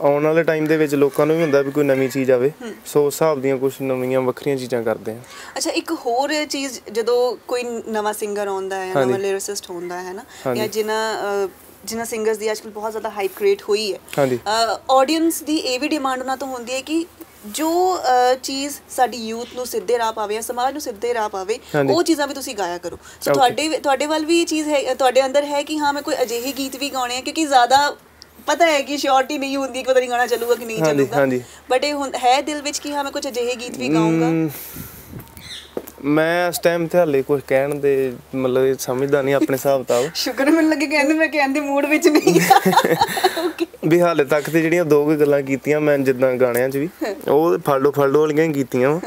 ਆਉਣ ਵਾਲੇ ਟਾਈਮ ਦੇ ਵਿੱਚ ਲੋਕਾਂ ਨੂੰ ਵੀ ਹੁੰਦਾ ਵੀ ਕੋਈ ਨਵੀਂ ਚੀਜ਼ ਆਵੇ। ਸੋ ਹਿਸਾਬ ਦੀਆਂ ਕੁਝ ਨਵੀਆਂ ਵੱਖਰੀਆਂ ਚੀਜ਼ਾਂ ਕਰਦੇ ਆ। ਅੱਛਾ ਇੱਕ ਹੋਰ ਚੀਜ਼ ਜਦੋਂ ਕੋਈ ਨਵਾਂ ਸਿੰਗਰ ਆਉਂਦਾ ਹੈ ਨਵਾਂ ਲਿਰਿਸਟ ਹੁੰਦਾ ਹੈ ਨਾ ਜਾਂ ਜਿਨ੍ਹਾਂ ਜਿਨ੍ਹਾਂ ਸਿੰਗਰਸ ਦੀ ਅੱਜਕੱਲ ਬਹੁਤ ਜ਼ਿਆਦਾ ਹਾਈਪ ਕ੍ਰੀਏਟ ਹੋਈ ਹੈ ਹਾਂਜੀ। ਆਡੀਅנס ਦੀ ਇਹ ਵੀ ਡਿਮਾਂਡ ਉਹਨਾਂ ਤੋਂ ਹੁੰਦੀ ਹੈ ਕਿ ਜੋ ਚੀਜ਼ ਸਾਡੀ ਯੂਥ ਨੂੰ ਸਿੱਧੇ ਰਾਹ ਪਾਵੇ ਜਾਂ ਸਮਾਜ ਨੂੰ ਸਿੱਧੇ ਰਾਹ ਪਾਵੇ। ਉਹ ਚੀਜ਼ਾਂ ਵੀ ਤੁਸੀਂ ਗਾਇਆ ਕਰੋ ਸੋ. ਤੁਹਾਡੇ ਤੁਹਾਡੇ ਵੱਲ ਵੀ ਇਹ ਚੀਜ਼ ਹੈ ਤੁਹਾਡੇ ਅੰਦਰ ਹੈ ਕਿ ਹਾਂ ਮੈਂ ਕੋਈ ਅਜਿਹੇ ਗੀਤ ਵੀ ਗਾਉਣੇ ਆ ਕਿਉਂਕਿ ਜ਼ਿਆਦਾ ਪਤਾ ਹੈ ਕਿ ਸ਼ੋਰਟੀ ਨਹੀਂ ਹੁੰਦੀ ਕਿ ਪਤਾ ਨਹੀਂ ਗਾਣਾ ਚੱਲੂਗਾ ਕਿ ਨਹੀਂ ਚੱਲੂਗਾ। ਬਟ ਇਹ ਹੈ ਦਿਲ ਵਿੱਚ ਕਿ ਹਾਂ ਮੈਂ ਕੁਝ ਅਜਿਹੇ ਗੀਤ ਵੀ ਗਾਉਂਗਾ ਮੈਂ ਇਸ ਟਾਈਮ ਤੇ ਹਾਲੇ ਕੁਝ ਕਹਿਣ ਦੇ ਮਤਲਬ ਸਮਝਦਾ ਨਹੀਂ ਆਪਣੇ ਹਿਸਾਬ ਤਾਬ। ਸ਼ੁਕਰ ਮੈਨੂੰ ਲੱਗੇ ਕਹਿੰਦੇ ਮੈਂ ਕਹਿਣ ਦੇ ਮੂਡ ਵਿੱਚ ਨਹੀਂ ਓਕੇ ਵੀ ਹਾਲੇ ਤੱਕ ਤੇ ਜਿਹੜੀਆਂ ਦੋ ਕੁ ਗੱਲਾਂ ਕੀਤੀਆਂ ਮੈਂ ਜਿੱਦਾਂ ਗਾਣਿਆਂ 'ਚ ਵੀ ਉਹ ਫਾਲੋ ਫਾਲੋ ਵਾਲੀਆਂ ਹੀ ਕੀਤੀਆਂ।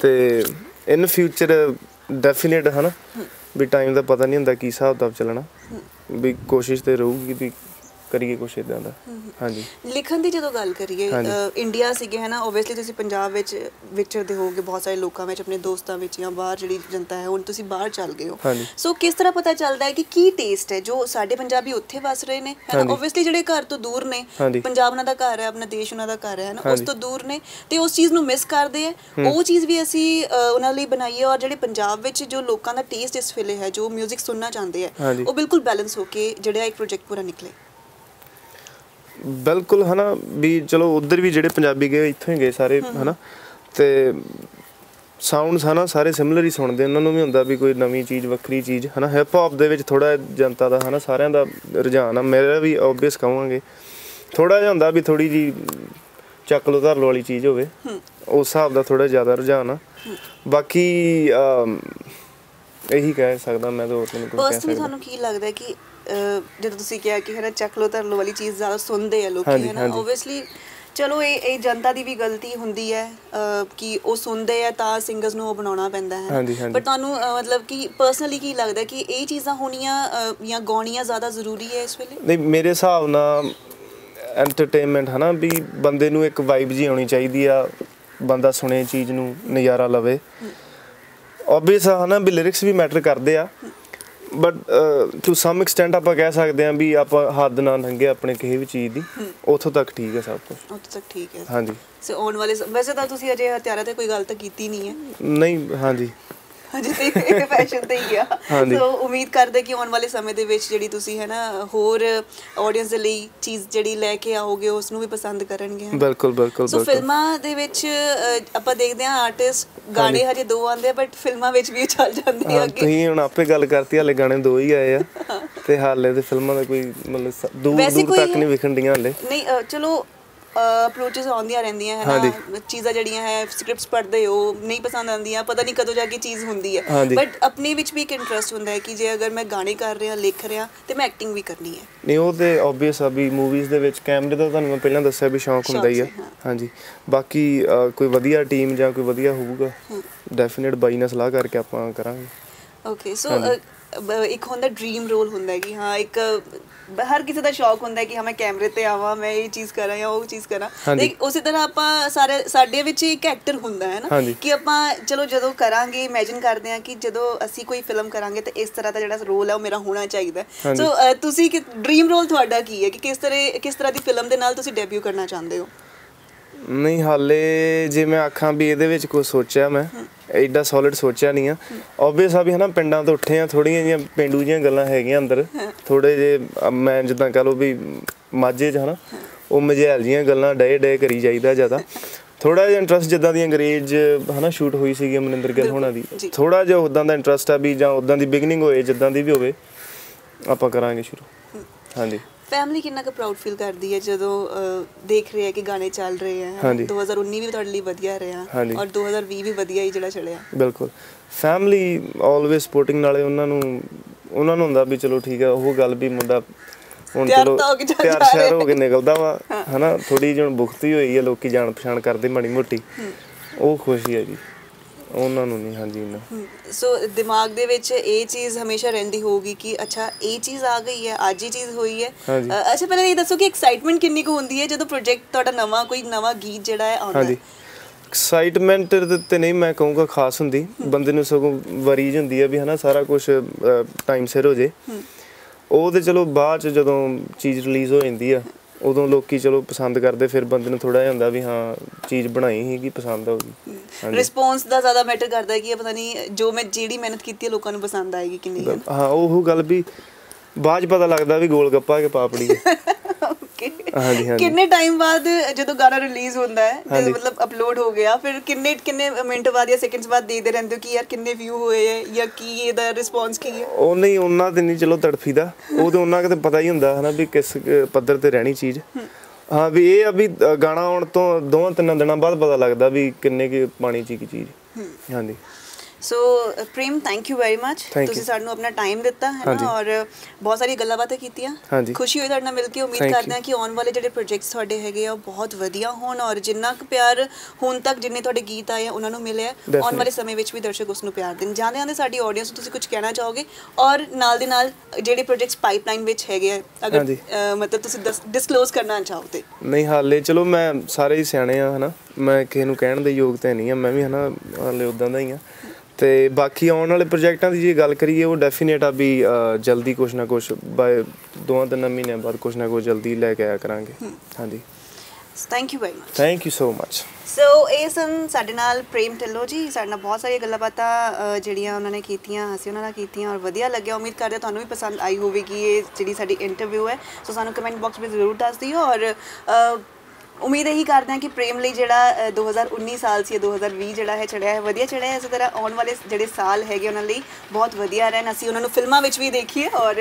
ਤੇ ਇਨ ਫਿਊਚਰ ਡੈਫੀਨਿਟ ਹਨਾ ਵੀ ਟਾਈਮ ਦਾ ਪਤਾ ਨਹੀਂ ਹੁੰਦਾ ਕੀ ਹਿਸਾਬ ਤਾਬ ਚੱਲਣਾ। ਵੀ ਕੋਸ਼ਿਸ਼ ਤੇ ਰਹੂਗੀ ਵੀ ਕਰੀਏ ਕੁਛ ਇਦਾਂ ਦਾ ਹਾਂਜੀ ਲਿਖਣ ਦੀ ਜਦੋਂ ਗੱਲ ਕਰੀਏ ਇੰਡੀਆ ਸੀਗੇ ਹੈ ਨਾ ਓਬਵੀਅਸਲੀ ਤੁਸੀਂ ਪੰਜਾਬ ਵਿੱਚ ਵਿਚਰਦੇ ਹੋਗੇ ਬਹੁਤ ਸਾਰੇ ਲੋਕਾਂ ਵਿੱਚ ਆਪਣੇ ਦੋਸਤਾਂ ਵਿੱਚ ਜਾਂ ਬਾਹਰ ਜਿਹੜੀ ਜਨਤਾ ਹੈ ਹੁਣ ਤੁਸੀਂ ਬਾਹਰ ਚੱਲ ਗਏ ਹੋ। ਸੋ ਕਿਸ ਤਰ੍ਹਾਂ ਪਤਾ ਚੱਲਦਾ ਹੈ ਕਿ ਕੀ ਟੇਸਟ ਹੈ ਜੋ ਸਾਡੇ ਪੰਜਾਬੀ ਉੱਥੇ ਵਸ ਰਹੇ ਨੇ ਹੈ ਨਾ ਹਾਂਜੀ। ਓਬਵੀਅਸਲੀ ਜਿਹੜੇ ਘਰ ਤੋਂ ਦੂਰ ਨੇ। ਪੰਜਾਬ ਉਹਨਾਂ ਦਾ ਘਰ ਹੈ ਆਪਣਾ ਦੇਸ਼ ਉਹਨਾਂ ਦਾ ਘਰ ਹੈ ਨਾ ਉਸ। ਤੋਂ ਦੂਰ ਨੇ ਤੇ ਉਸ ਚੀਜ਼ ਨੂੰ ਮਿਸ ਕਰਦੇ ਆ ਉਹ ਚੀਜ਼ ਵੀ ਅਸੀਂ ਉਹਨਾਂ ਲਈ ਬਣਾਈ ਹੈ ਔਰ ਜਿਹੜੇ ਪੰਜਾਬ ਵਿੱਚ ਜੋ ਲੋਕਾਂ ਦਾ ਟੇਸਟ ਇਸ ਵੇਲੇ ਹੈ ਜੋ 뮤직 ਸੁਣਨਾ ਚਾਹੁੰਦੇ ਆ। ਉਹ ਬਿਲਕੁਲ ਬੈਲੈਂਸ ਹੋ ਕੇ ਜਿਹੜਾ ਇੱਕ ਪ੍ਰੋਜੈਕਟ ਪੂਰਾ ਨਿਕਲੇ ਬਿਲਕੁਲ ਹਨਾ ਵੀ ਚਲੋ ਉਧਰ ਵੀ ਜਿਹੜੇ ਪੰਜਾਬੀ ਗਏ ਇੱਥੋਂ ਹੀ ਗਏ ਸਾਰੇ ਹਨਾ। ਤੇ ਸਾਊਂਡਸ ਹਨਾ ਸਾਰੇ ਸਿਮਿਲਰ ਹੀ ਸੁਣਦੇ ਉਹਨਾਂ ਨੂੰ ਵੀ ਹੁੰਦਾ ਵੀ ਕੋਈ ਨਵੀਂ ਚੀਜ਼ ਵੱਖਰੀ ਚੀਜ਼ ਹਨਾ। ਹਿਪ ਹੌਪ ਦੇ ਵਿੱਚ ਥੋੜਾ ਜਨਤਾ ਦਾ ਹਨਾ ਸਾਰਿਆਂ ਦਾ ਰੁਝਾਨ ਆ। ਮੇਰਾ ਵੀ ਆਬਵੀਅਸ ਕਹਾਂਗੇ ਥੋੜਾ ਜਿਹਾ ਹੁੰਦਾ ਵੀ ਥੋੜੀ ਜੀ ਚੱਕ ਲੋ ਧਰ ਲੋ ਵਾਲੀ ਚੀਜ਼ ਹੋਵੇ ਉਸ ਹਿਸਾਬ ਦਾ ਥੋੜਾ ਜ਼ਿਆਦਾ ਰੁਝਾਨ ਆ। ਬਾਕੀ ਇਹੀ ਕਹਿ ਸਕਦਾ ਮੈਂ ਤਾਂ ਹੋਰ ਨਹੀਂ ਕੁਝ ਕਹਿ ਪਰਸਨਲੀ ਸਕਦਾ। ਤੁਹਾਨੂੰ ਕੀ ਲੱਗਦਾ ਕਿ ਜਦੋਂ ਤੁਸੀਂ ਕਿਹਾ ਕਿ ਹੈ ਨਾ ਚੱਕ ਲੋ ਧਰ ਲੋ ਵਾਲੀ ਚੀਜ਼ ਜ਼ਿਆਦਾ ਸੁਣਦੇ ਆ ਲੋਕੀ ਹੈ ਨਾ। ਓਬਵੀਅਸਲੀ ਚਲੋ ਇਹ ਇਹ ਜਨਤਾ ਦੀ ਵੀ ਗਲਤੀ ਹੁੰਦੀ ਹੈ ਕਿ ਉਹ ਸੁਣਦੇ ਆ ਤਾਂ ਸਿੰਗਰਸ ਨੂੰ ਉਹ ਬਣਾਉਣਾ ਪੈਂਦਾ ਹੈ। ਬਟ ਤੁਹਾਨੂੰ ਮਤਲਬ ਕਿ ਪਰਸਨਲੀ ਕੀ ਲੱਗਦਾ ਕਿ ਇਹ ਚੀਜ਼ਾਂ ਹੋਣੀਆਂ ਜਾਂ ਗਾਉਣੀਆਂ ਜ਼ਿਆਦਾ ਜ਼ਰੂਰੀ ਹੈ ਇਸ ਵੇਲੇ? ਨਹੀਂ ਮੇਰੇ ਹਿਸਾਬ ਨਾਲ ਐਂਟਰਟੇਨਮੈਂਟ ਹਨਾ ਵੀ ਬੰਦੇ ਨੂੰ ਇੱਕ ਵਾਈਬ ਜੀ ਆਉਣੀ ਚਾਹੀਦੀ ਆ ਬੰਦਾ ਸੁਣੇ ਚੀਜ਼ ਨੂੰ ਨਜ਼ਾਰਾ ਲਵੇ। ਆਬਵੀਅਸ ਹਨਾ ਵੀ ਲਿਰਿਕਸ ਵੀ ਮੈਟਰ ਕਰਦੇ ਆ। ਬਟ ਟੂ ਸਮ ਐਕਸਟੈਂਟ ਆਪਾਂ ਕਹਿ ਸਕਦੇ ਆ ਵੀ ਆਪਾਂ ਹੱਦ ਨਾ ਲੰਘੇ ਆਪਣੇ ਕਿਸੇ ਵੀ ਚੀਜ਼ ਦੀ। ਉੱਥੋਂ ਤੱਕ ਠੀਕ ਹੈ ਸਭ ਕੁਝ ਉੱਥੇ ਤੱਕ ਠੀਕ ਹੈ। ਹਾਂਜੀ। ਸੋ ਆਉਣ ਵਾਲੇ ਵੈਸੇ ਤਾਂ ਤੁਸੀਂ ਅਜੇ ਹਥਿਆਰਾਂ ਤੇ ਕੋਈ ਗੱਲ ਤਾਂ ਕੀਤੀ ਨਹੀਂ ਹੈ। ਨਹੀਂ ਹਾਂਜੀ। ਤੇ ਫੈਸ਼ਨ ਤੇ ਹੀ ਆ। ਸੋ ਉਮੀਦ ਕਰਦੇ ਕਿ ਆਉਣ ਵਾਲੇ ਸਮੇਂ ਦੇ ਵਿੱਚ ਜਿਹੜੀ ਤੁਸੀਂ ਹੈ ਨਾ ਹੋਰ ਆਡੀਅנס ਦੇ ਲਈ ਚੀਜ਼ ਜਿਹੜੀ ਲੈ ਕੇ ਆਓਗੇ ਉਸ ਨੂੰ ਵੀ ਪਸੰਦ ਕਰਨਗੇ? ਬਿਲਕੁਲ ਬਿਲਕੁਲ ਸੋ ਫਿਲਮਾਂ ਦੇ ਵਿੱਚ ਆਪਾਂ ਦੇਖਦੇ ਹਾਂ ਆਰਟਿਸਟ ਗਾਣੇ ਹਜੇ ਦੋ ਆਉਂਦੇ ਬਟ ਫਿਲਮਾਂ ਵਿੱਚ ਵੀ ਚੱਲ ਜਾਂਦੇ ਆ ਅੱਗੇ। ਤੁਸੀਂ ਹੁਣ ਆਪੇ ਗੱਲ ਕਰਤੀ ਹਾਲੇ ਗਾਣੇ ਦੋ ਹੀ ਆਏ ਆ। ਤੇ ਹਾਲੇ ਤੇ ਫਿਲਮਾਂ ਦਾ ਕੋਈ ਮਤਲਬ ਦੂਰ ਦੂਰ ਤੱਕ ਨਹੀਂ ਵਿਖਣ ਡੀਆਂ ਹਾਲੇ। ਨਹੀਂ ਚਲੋ ਅਪਰੋਚਸ ਆਉਂਦੀਆਂ ਰਹਿੰਦੀਆਂ ਹੈ। ਨਾ ਚੀਜ਼ਾਂ ਜਿਹੜੀਆਂ ਹੈ ਸਕ੍ਰਿਪਟਸ ਪੜ੍ਹਦੇ ਹੋ ਨਹੀਂ ਪਸੰਦ ਆਉਂਦੀਆਂ ਪਤਾ ਨਹੀਂ ਕਦੋਂ ਜਾ ਕੇ ਚੀਜ਼ ਹੁੰਦੀ ਹੈ। ਬਟ ਆਪਣੇ ਵਿੱਚ ਵੀ ਇੱਕ ਇੰਟਰਸਟ ਹੁੰਦਾ ਹੈ ਕਿ ਜੇ ਅਗਰ ਮੈਂ ਗਾਣੇ ਕਰ ਰਿਹਾ ਲਿਖ ਰਿਹਾ ਤੇ ਮੈਂ ਐਕਟਿੰਗ ਵੀ ਕਰਨੀ ਹੈ। ਨਹੀਂ ਉਹ ਤੇ ਆਬਵੀਅਸ ਆ ਵੀ ਮੂਵੀਜ਼ ਦੇ ਵਿੱਚ ਕੈਮਰੇ ਦਾ ਤੁਹਾਨੂੰ ਮੈਂ ਪਹਿਲਾਂ ਦੱਸਿਆ ਵੀ ਸ਼ੌਂਕ ਹੁੰਦਾ ਹੀ ਆ। ਹਾਂਜੀ। ਬਾਕੀ ਕੋਈ ਵਧੀਆ ਟੀਮ ਜਾਂ ਕੋਈ ਵਧੀਆ ਹੋਊਗਾ ਡੈਫੀਨਿਟ ਬਾਈ ਨਾਲ ਸਲਾਹ ਕਰਕੇ ਆਪਾਂ ਕਰਾਂਗੇ। ਓਕੇ ਸੋ ਇੱਕ ਹੁੰਦਾ ਡ੍ਰੀਮ ਰੋਲ ਹੁੰਦਾ ਹੈ ਕਿ ਹਾਂ ਇੱਕ ਹਰ ਕਿਸੇ ਦਾ ਸ਼ੌਕ ਹੁੰਦਾ ਹੈ ਕਿ ਹਾਂ ਮੈਂ ਕੈਮਰੇ ਤੇ ਆਵਾਂ ਮੈਂ ਇਹ ਚੀਜ਼ ਕਰਾਂ ਜਾਂ ਉਹ ਚੀਜ਼ ਕਰਾਂ। ਤੇ ਉਸੇ ਤਰ੍ਹਾਂ ਆਪਾਂ ਸਾਰੇ ਸਾਡੇ ਵਿੱਚ ਇੱਕ ਐਕਟਰ ਹੁੰਦਾ ਹੈ ਨਾ। ਕਿ ਆਪਾਂ ਚਲੋ ਜਦੋਂ ਕਰਾਂਗੇ ਇਮੇਜਿਨ ਕਰਦੇ ਹਾਂ ਕਿ ਜਦੋਂ ਅਸੀਂ ਕੋਈ ਫਿਲਮ ਕਰਾਂਗੇ ਤੇ ਇਸ ਤਰ੍ਹਾਂ ਦਾ ਜਿਹੜਾ ਰੋਲ ਹੈ ਉਹ ਮੇਰਾ ਹੋਣਾ ਚਾਹੀਦਾ। ਸੋ ਤੁਸੀਂ ਕਿ ਡ੍ਰੀਮ ਰੋਲ ਤੁਹਾਡਾ ਕੀ ਹੈ ਕਿ ਕਿਸ ਤਰ੍ਹਾਂ ਕਿਸ ਤਰ੍ਹਾਂ ਦੀ ਫਿਲਮ ਦੇ ਨਾਲ ਤੁਸੀਂ ਡੈਬਿਊ ਕਰਨਾ ਚਾਹੁੰਦੇ ਹੋ ਨਹੀਂ ਹਾਲੇ ਜੇ ਮੈਂ ਆਖਾਂ ਵੀ ਇਹਦੇ ਵਿੱਚ ਕੁਝ ਸੋਚਿਆ ਮੈਂ ਐਡਾ ਸੋਲਿਡ ਸੋਚਿਆ ਨਹੀਂ ਆ। ਆਬਵੀਅਸ ਆ ਵੀ ਹਨਾ ਪਿੰਡਾਂ ਤੋਂ ਉੱਠੇ ਆ ਥੋੜੀਆਂ ਜੀਆਂ ਪਿੰਡੂ ਜੀਆਂ ਗੱਲਾਂ ਹੈਗੀਆਂ ਅੰਦਰ। ਥੋੜੇ ਜੇ ਮੈਂ ਜਿੱਦਾਂ ਕਹ ਲਓ ਵੀ ਮਾਝੇ 'ਚ ਹਨਾ ਉਹ ਮਝੈਲ ਜੀਆਂ ਗੱਲਾਂ ਡੇ ਡੇ ਕਰੀ ਜਾਈਦਾ ਜ਼ਿਆਦਾ। ਥੋੜਾ ਜਿਹਾ ਇੰਟਰਸਟ ਜਿੱਦਾਂ ਦੀ ਅੰਗਰੇਜ਼ ਹਨਾ ਸ਼ੂਟ ਹੋਈ ਸੀਗੀ ਮਨਿੰਦਰ ਗਿੱਲ ਹੋਣਾ ਦੀ। ਥੋੜਾ ਜਿਹਾ ਉਦਾਂ ਦਾ ਇੰਟਰਸਟ ਆ ਵੀ ਜਾਂ ਉਦਾਂ ਦੀ ਬਿਗਨਿੰਗ ਹੋਏ ਜਿੱਦਾਂ ਦੀ ਵੀ ਹੋਵੇ ਆਪਾਂ ਕਰਾਂਗੇ ਸ਼ੁਰੂ। ਹਾਂਜੀ। ਫੈਮਿਲੀ ਕਿੰਨਾ ਕੁ ਪ੍ਰਾਊਡ ਫੀਲ ਕਰਦੀ ਹੈ ਜਦੋਂ ਦੇਖ ਰਹੇ ਹੈ ਕਿ ਗਾਣੇ ਚੱਲ ਰਹੇ ਹੈ ਹਾਂਜੀ। 2019 ਵੀ ਤੁਹਾਡੇ ਲਈ ਵਧੀਆ ਰਿਹਾ। ਔਰ 2020 ਵੀ ਵਧੀਆ ਹੀ ਜਿਹੜਾ ਚੱਲਿਆ। ਬਿਲਕੁਲ। ਫੈਮਿਲੀ ਆਲਵੇਸ ਸਪੋਰਟਿੰਗ ਨਾਲੇ ਉਹਨਾਂ ਨੂੰ ਉਹਨਾਂ ਨੂੰ ਹੁੰਦਾ ਵੀ ਚਲੋ ਠੀਕ ਹੈ ਉਹ ਗੱਲ ਵੀ ਮੁੰਡਾ ਹੁਣ ਚਲੋ ਜਾ ਸ਼ਹਿਰ ਹੋ ਕੇ ਨਿਕਲਦਾ ਵਾ ਹਨਾ? ਥੋੜੀ ਜਿਹੀ ਹੁਣ ਬੁਖਤੀ ਹੋਈ ਹੈ ਲੋਕੀ ਜਾਣ ਪਛਾਣ ਕਰਦੇ ਮਾੜੀ ਮੋਟੀ। ਉਹ ਖੁਸ਼ੀ ਹੈ ਜੀ। ਉਹਨਾਂ ਨੂੰ ਨਹੀਂ ਹਾਂਜੀ ਨਾ। ਸੋ ਦਿਮਾਗ ਦੇ ਵਿੱਚ ਇਹ ਚੀਜ਼ ਹਮੇਸ਼ਾ ਰਹਿੰਦੀ ਹੋਊਗੀ ਕਿ ਅੱਛਾ ਇਹ ਚੀਜ਼ ਆ ਗਈ ਹੈ ਅੱਜ ਇਹ ਚੀਜ਼ ਹੋਈ ਹੈ। ਹਾਂਜੀ। ਅ, ਅੱਛਾ ਪਹਿਲਾਂ ਇਹ ਦੱਸੋ ਕਿ ਐਕਸਾਈਟਮੈਂਟ ਕਿੰਨੀ ਕੁ ਹੁੰਦੀ ਹੈ ਜਦੋਂ ਪ੍ਰੋਜੈਕਟ ਤੁਹਾਡਾ ਨਵਾਂ ਕੋਈ ਨਵਾਂ ਗੀਤ ਜਿਹੜਾ ਹੈ ਆਉਂਦਾ ਹਾਂਜੀ। ਹੈ ਐਕਸਾਈਟਮੈਂਟ ਤੇ ਨਹੀਂ ਮੈਂ ਕਹੂੰਗਾ ਖਾਸ ਹੁੰਦੀ। ਬੰਦੇ ਨੂੰ ਸਗੋਂ ਵਰੀਜ ਹੁੰਦੀ ਹੈ ਵੀ ਹਨਾ ਸਾਰਾ ਕੁਝ ਟਾਈਮ ਸਿਰ ਹੋ ਜੇ। ਉਹ ਤੇ ਚਲੋ ਬਾਅਦ ਚ ਜਦੋਂ ਚੀਜ਼ ਰਿਲੀਜ਼ ਹੋ ਜਾਂਦੀ ਆ ਉਦੋਂ ਲੋਕੀ ਚਲੋ ਪਸੰਦ ਕਰਦੇ ਫਿਰ ਬੰਦੇ ਨੂੰ ਥੋੜਾ ਜਿਹਾ ਹੁੰਦਾ ਵੀ ਹਾਂ ਚੀਜ਼ ਬਣਾਈ ਸੀਗੀ ਪਸੰਦ ਆਊਗੀ ਰਿਸਪੌਂਸ ਦਾ ਜ਼ਿਆਦਾ ਮੈਟਰ ਕਰਦਾ ਹੈ ਕਿ ਇਹ ਪਤਾ ਨਹੀਂ ਜੋ ਮੈਂ ਜਿਹੜੀ ਮਿਹਨਤ ਕੀਤੀ ਹੈ ਲੋਕਾਂ ਨੂੰ ਪਸੰਦ ਆਏਗੀ ਕਿ ਨਹੀਂ ਹਾਂ ਉਹ ਗੱਲ ਵੀ ਬਾਅਦ ਪਤਾ ਲੱਗਦਾ ਵੀ ਗੋਲ ਗੱਪਾ ਕਿ ਪਾਪੜੀ ਹੈ ਓਕੇ ਹਾਂਜੀ, ਹਾਂਜੀ। ਕਿੰਨੇ ਟਾਈਮ ਬਾਅਦ ਜਦੋਂ ਗਾਣਾ ਰਿਲੀਜ਼ ਹੁੰਦਾ ਹੈ ਹਾਂਜੀ। ਮਤਲਬ ਅਪਲੋਡ ਹੋ ਗਿਆ ਫਿਰ ਕਿੰਨੇ ਕਿੰਨੇ ਮਿੰਟ ਬਾਅਦ ਜਾਂ ਸੈਕਿੰਡਸ ਬਾਅਦ ਦੇਖਦੇ ਰਹਿੰਦੇ ਹੋ ਕਿ ਯਾਰ ਕਿੰਨੇ ਵਿਊ ਹੋਏ ਹੈ ਜਾਂ ਕੀ ਇਹਦਾ ਰਿਸਪੌਂਸ ਕੀ ਹੈ? ਉਹ ਨਹੀਂ ਉਹਨਾਂ ਤੇ ਨਹੀਂ ਚਲੋ ਤੜਫੀਦਾ ਉਹ ਤੇ ਉਹਨਾਂ ਕਿਤੇ ਪਤਾ ਹੀ ਹੁੰਦਾ ਹਨਾ ਵੀ ਕਿਸ ਕੁ ਪੱਧਰ ਤੇ ਰਹਿਣੀ ਚੀਜ਼। ਹਾਂ। ਵੀ ਇਹ ਆ ਵੀ ਅ, ਗਾਣਾ ਆਉਣ ਤੋਂ ਦੋਵਾਂ ਤਿੰਨਾਂ ਦਿਨਾਂ ਬਾਅਦ ਪਤਾ ਲੱਗਦਾ ਵੀ ਕਿੰਨੇ ਕੀ ਪਾਣੀ ਚ ਕੀ ਚੀਜ਼। ਹਾਂਜੀ। So Prem thank you very much ਤੁਸੀਂ. ਸਾਨੂੰ ਆਪਣਾ ਟਾਈਮ ਦਿੱਤਾ ਹੈ। ਨਾ ਔਰ ਬਹੁਤ ਸਾਰੀ ਗੱਲਾਂ ਬਾਤਾਂ ਕੀਤੀਆਂ। ਖੁਸ਼ੀ ਹੋਈ ਤੁਹਾਡੇ ਨਾਲ ਮਿਲ ਕੇ ਉਮੀਦ ਕਰਦੇ. ਹਾਂ ਕਿ ਆਉਣ ਵਾਲੇ ਜਿਹੜੇ ਪ੍ਰੋਜੈਕਟਸ ਤੁਹਾਡੇ ਹੈਗੇ ਆ ਬਹੁਤ ਵਧੀਆ ਹੋਣ ਔਰ ਜਿੰਨਾ ਕੁ ਪਿਆਰ ਹੁਣ ਤੱਕ ਜਿੰਨੇ ਤੁਹਾਡੇ ਗੀਤ ਆਏ ਆ ਉਹਨਾਂ ਨੂੰ ਮਿਲਿਆ ਆਉਣ. ਵਾਲੇ ਸਮੇਂ ਵਿੱਚ ਵੀ ਦਰਸ਼ਕ ਉਸ ਨੂੰ ਪਿਆਰ ਦੇਣ ਜਾਂਦੇ ਜਾਂਦੇ ਸਾਡੀ ਆਡੀਅנס ਨੂੰ ਤੁਸੀਂ ਕੁਝ ਕਹਿਣਾ ਚਾਹੋਗੇ ਔਰ ਨਾਲ ਦੇ ਨਾਲ ਜਿਹੜੇ ਪ੍ਰੋਜੈਕਟਸ ਪਾਈਪਲਾਈਨ ਵਿੱਚ ਹੈਗੇ ਆ ਅਗਰ ਮਤਲਬ ਤੁਸੀਂ ਡਿਸਕਲੋਜ਼ ਕਰਨਾ ਚਾਹੋ ਤੇ ਨਹੀਂ ਹਾਲੇ ਚਲੋ ਮੈਂ ਸਾਰੇ ਹੀ ਸਿਆਣੇ ਆ ਹਨਾ ਮੈਂ ਕਿਸੇ ਨੂੰ ਕਹਿਣ ਦੇ ਯੋਗ ਤੇ ਨਹੀਂ ਆ ਮੈਂ ਵੀ ਹਨਾ ਹਾਲੇ ਉਦਾਂ ਦਾ ਹੀ ਆ ਤੇ ਬਾਕੀ ਆਉਣ ਵਾਲੇ ਪ੍ਰੋਜੈਕਟਾਂ ਦੀ ਜੇ ਗੱਲ ਕਰੀਏ ਉਹ ਡੈਫੀਨੇਟ ਆ ਵੀ ਜਲਦੀ ਕੁਛ ਨਾ ਕੁਛ ਬਾਏ ਦੋਵਾਂ ਤਿੰਨਾਂ ਮਹੀਨਿਆਂ ਬਾਅਦ ਕੁਛ ਨਾ ਕੁਛ ਜਲਦੀ ਲੈ ਕੇ ਆਇਆ ਕਰਾਂਗੇ। ਹਾਂਜੀ। Thank you very much thank you so much so ਇਹ ਸਨ ਸਾਡੇ ਨਾਲ ਪ੍ਰੇਮ ਢਿੱਲੋਂ ਜੀ ਸਾਡੇ ਨਾਲ ਬਹੁਤ ਸਾਰੀਆਂ ਗੱਲਾਂ ਬਾਤਾਂ ਜਿਹੜੀਆਂ ਉਹਨਾਂ ਨੇ ਕੀਤੀਆਂ ਅਸੀਂ ਉਹਨਾਂ ਨਾਲ ਕੀਤੀਆਂ ਔਰ ਵਧੀਆ ਲੱਗਿਆ। ਉਮੀਦ ਕਰਦੇ ਹਾਂ ਤੁਹਾਨੂੰ ਵੀ ਪਸੰਦ ਆਈ ਹੋਵੇਗੀ ਇਹ ਜਿਹੜੀ ਸਾਡੀ ਇੰਟਰਵਿਊ ਹੈ। ਸੋ ਸਾਨੂੰ ਕਮੈਂਟ ਬਾਕਸ ਵਿੱਚ ਜ਼ਰੂਰ ਦੱਸ ਦਿਓ ਔਰ ਉਮੀਦ ਇਹੀ ਕਰਦੇ ਹਾਂ ਕਿ ਪ੍ਰੇਮ ਲਈ ਜਿਹੜਾ ਅ, 2019 ਸਾਲ ਸੀ ਇਹ 2020 ਜਿਹੜਾ ਹੈ ਚੜਿਆ ਹੈ ਵਧੀਆ ਚੜਿਆ ਹੈ। ਇਸੇ ਤਰ੍ਹਾਂ ਆਉਣ ਵਾਲੇ ਜਿਹੜੇ ਸਾਲ ਹੈਗੇ ਉਹਨਾਂ ਲਈ ਬਹੁਤ ਵਧੀਆ ਰਹਿਣ। ਅਸੀਂ ਉਹਨਾਂ ਨੂੰ ਫਿਲਮਾਂ ਵਿੱਚ ਵੀ ਦੇਖੀਏ ਔਰ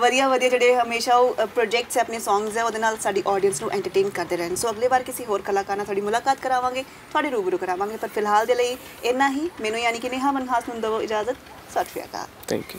ਵਧੀਆ ਵਧੀਆ ਜਿਹੜੇ ਹਮੇਸ਼ਾ ਉਹ ਪ੍ਰੋਜੈਕਟਸ ਹੈ ਆਪਣੇ ਸੌਂਗਸ ਹੈ ਉਹਦੇ ਨਾਲ ਸਾਡੀ ਆਡੀਅנס ਨੂੰ ਐਂਟਰਟੇਨ ਕਰਦੇ ਰਹਿਣ। ਸੋ ਅਗਲੇ ਵਾਰ ਕਿਸੇ ਹੋਰ ਕਲਾਕਾਰ ਨਾਲ ਤੁਹਾਡੀ ਮੁਲਾਕਾਤ ਕਰਾਵਾਂਗੇ ਤੁਹਾਡੇ ਰੂਬਰੂ ਕਰਾਵਾਂਗੇ। ਪਰ ਫਿਲਹਾਲ ਦੇ ਲਈ ਇੰਨਾ ਹੀ। ਮੈਨੂੰ ਯਾਨੀ ਕਿ ਨੇਹਾ ਮਨਹਾਸ ਨੂੰ ਦਵੋ ਇਜਾਜ਼ਤ। ਸਤਿ ਸ਼੍ਰੀ ਅਕਾਲ। Thank you